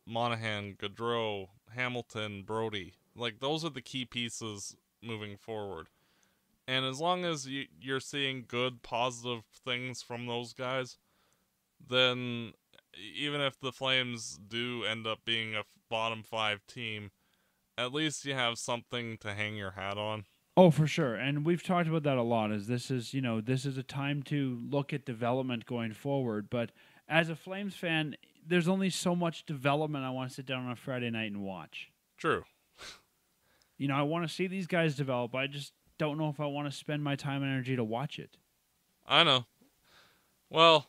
Speaker 3: Monahan, Gaudreau, Hamilton, Brodie. Like those are the key pieces moving forward. And as long as you, you're seeing good, positive things from those guys, then even if the Flames do end up being a bottom five team, at least you have something to hang your hat on.
Speaker 2: Oh, for sure. And we've talked about that a lot. Is this is you know this is a time to look at development going forward. But as a Flames fan, there's only so much development I want to sit down on a Friday night and watch.
Speaker 3: True.
Speaker 2: You know, I want to see these guys develop. I just don't know if I want to spend my time and energy to watch it,
Speaker 3: I know. Well,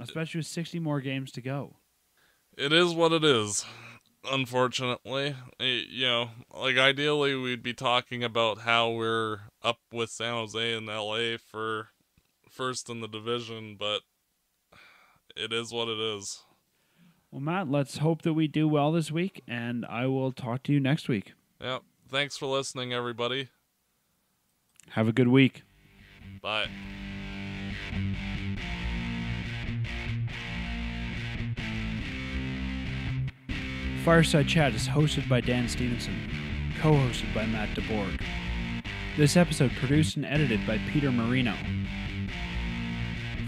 Speaker 2: especially with 60 more games to go.
Speaker 3: it is what it is. Unfortunately, you know, like ideally we'd be talking about how we're up with San Jose and LA for first in the division, but it is what it is.
Speaker 2: Well, Matt, let's hope that we do well this week, and I will talk to you next week.
Speaker 3: Yep. Thanks for listening, everybody.
Speaker 2: Have a good week.
Speaker 3: Bye.
Speaker 2: Fireside Chat is hosted by Dan Stevenson, co hosted by Matt DeBorg. This episode produced and edited by Peter Marino.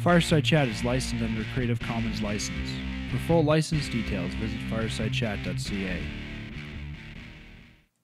Speaker 2: Fireside Chat is licensed under Creative Commons license. For full license details, visit firesidechat.ca.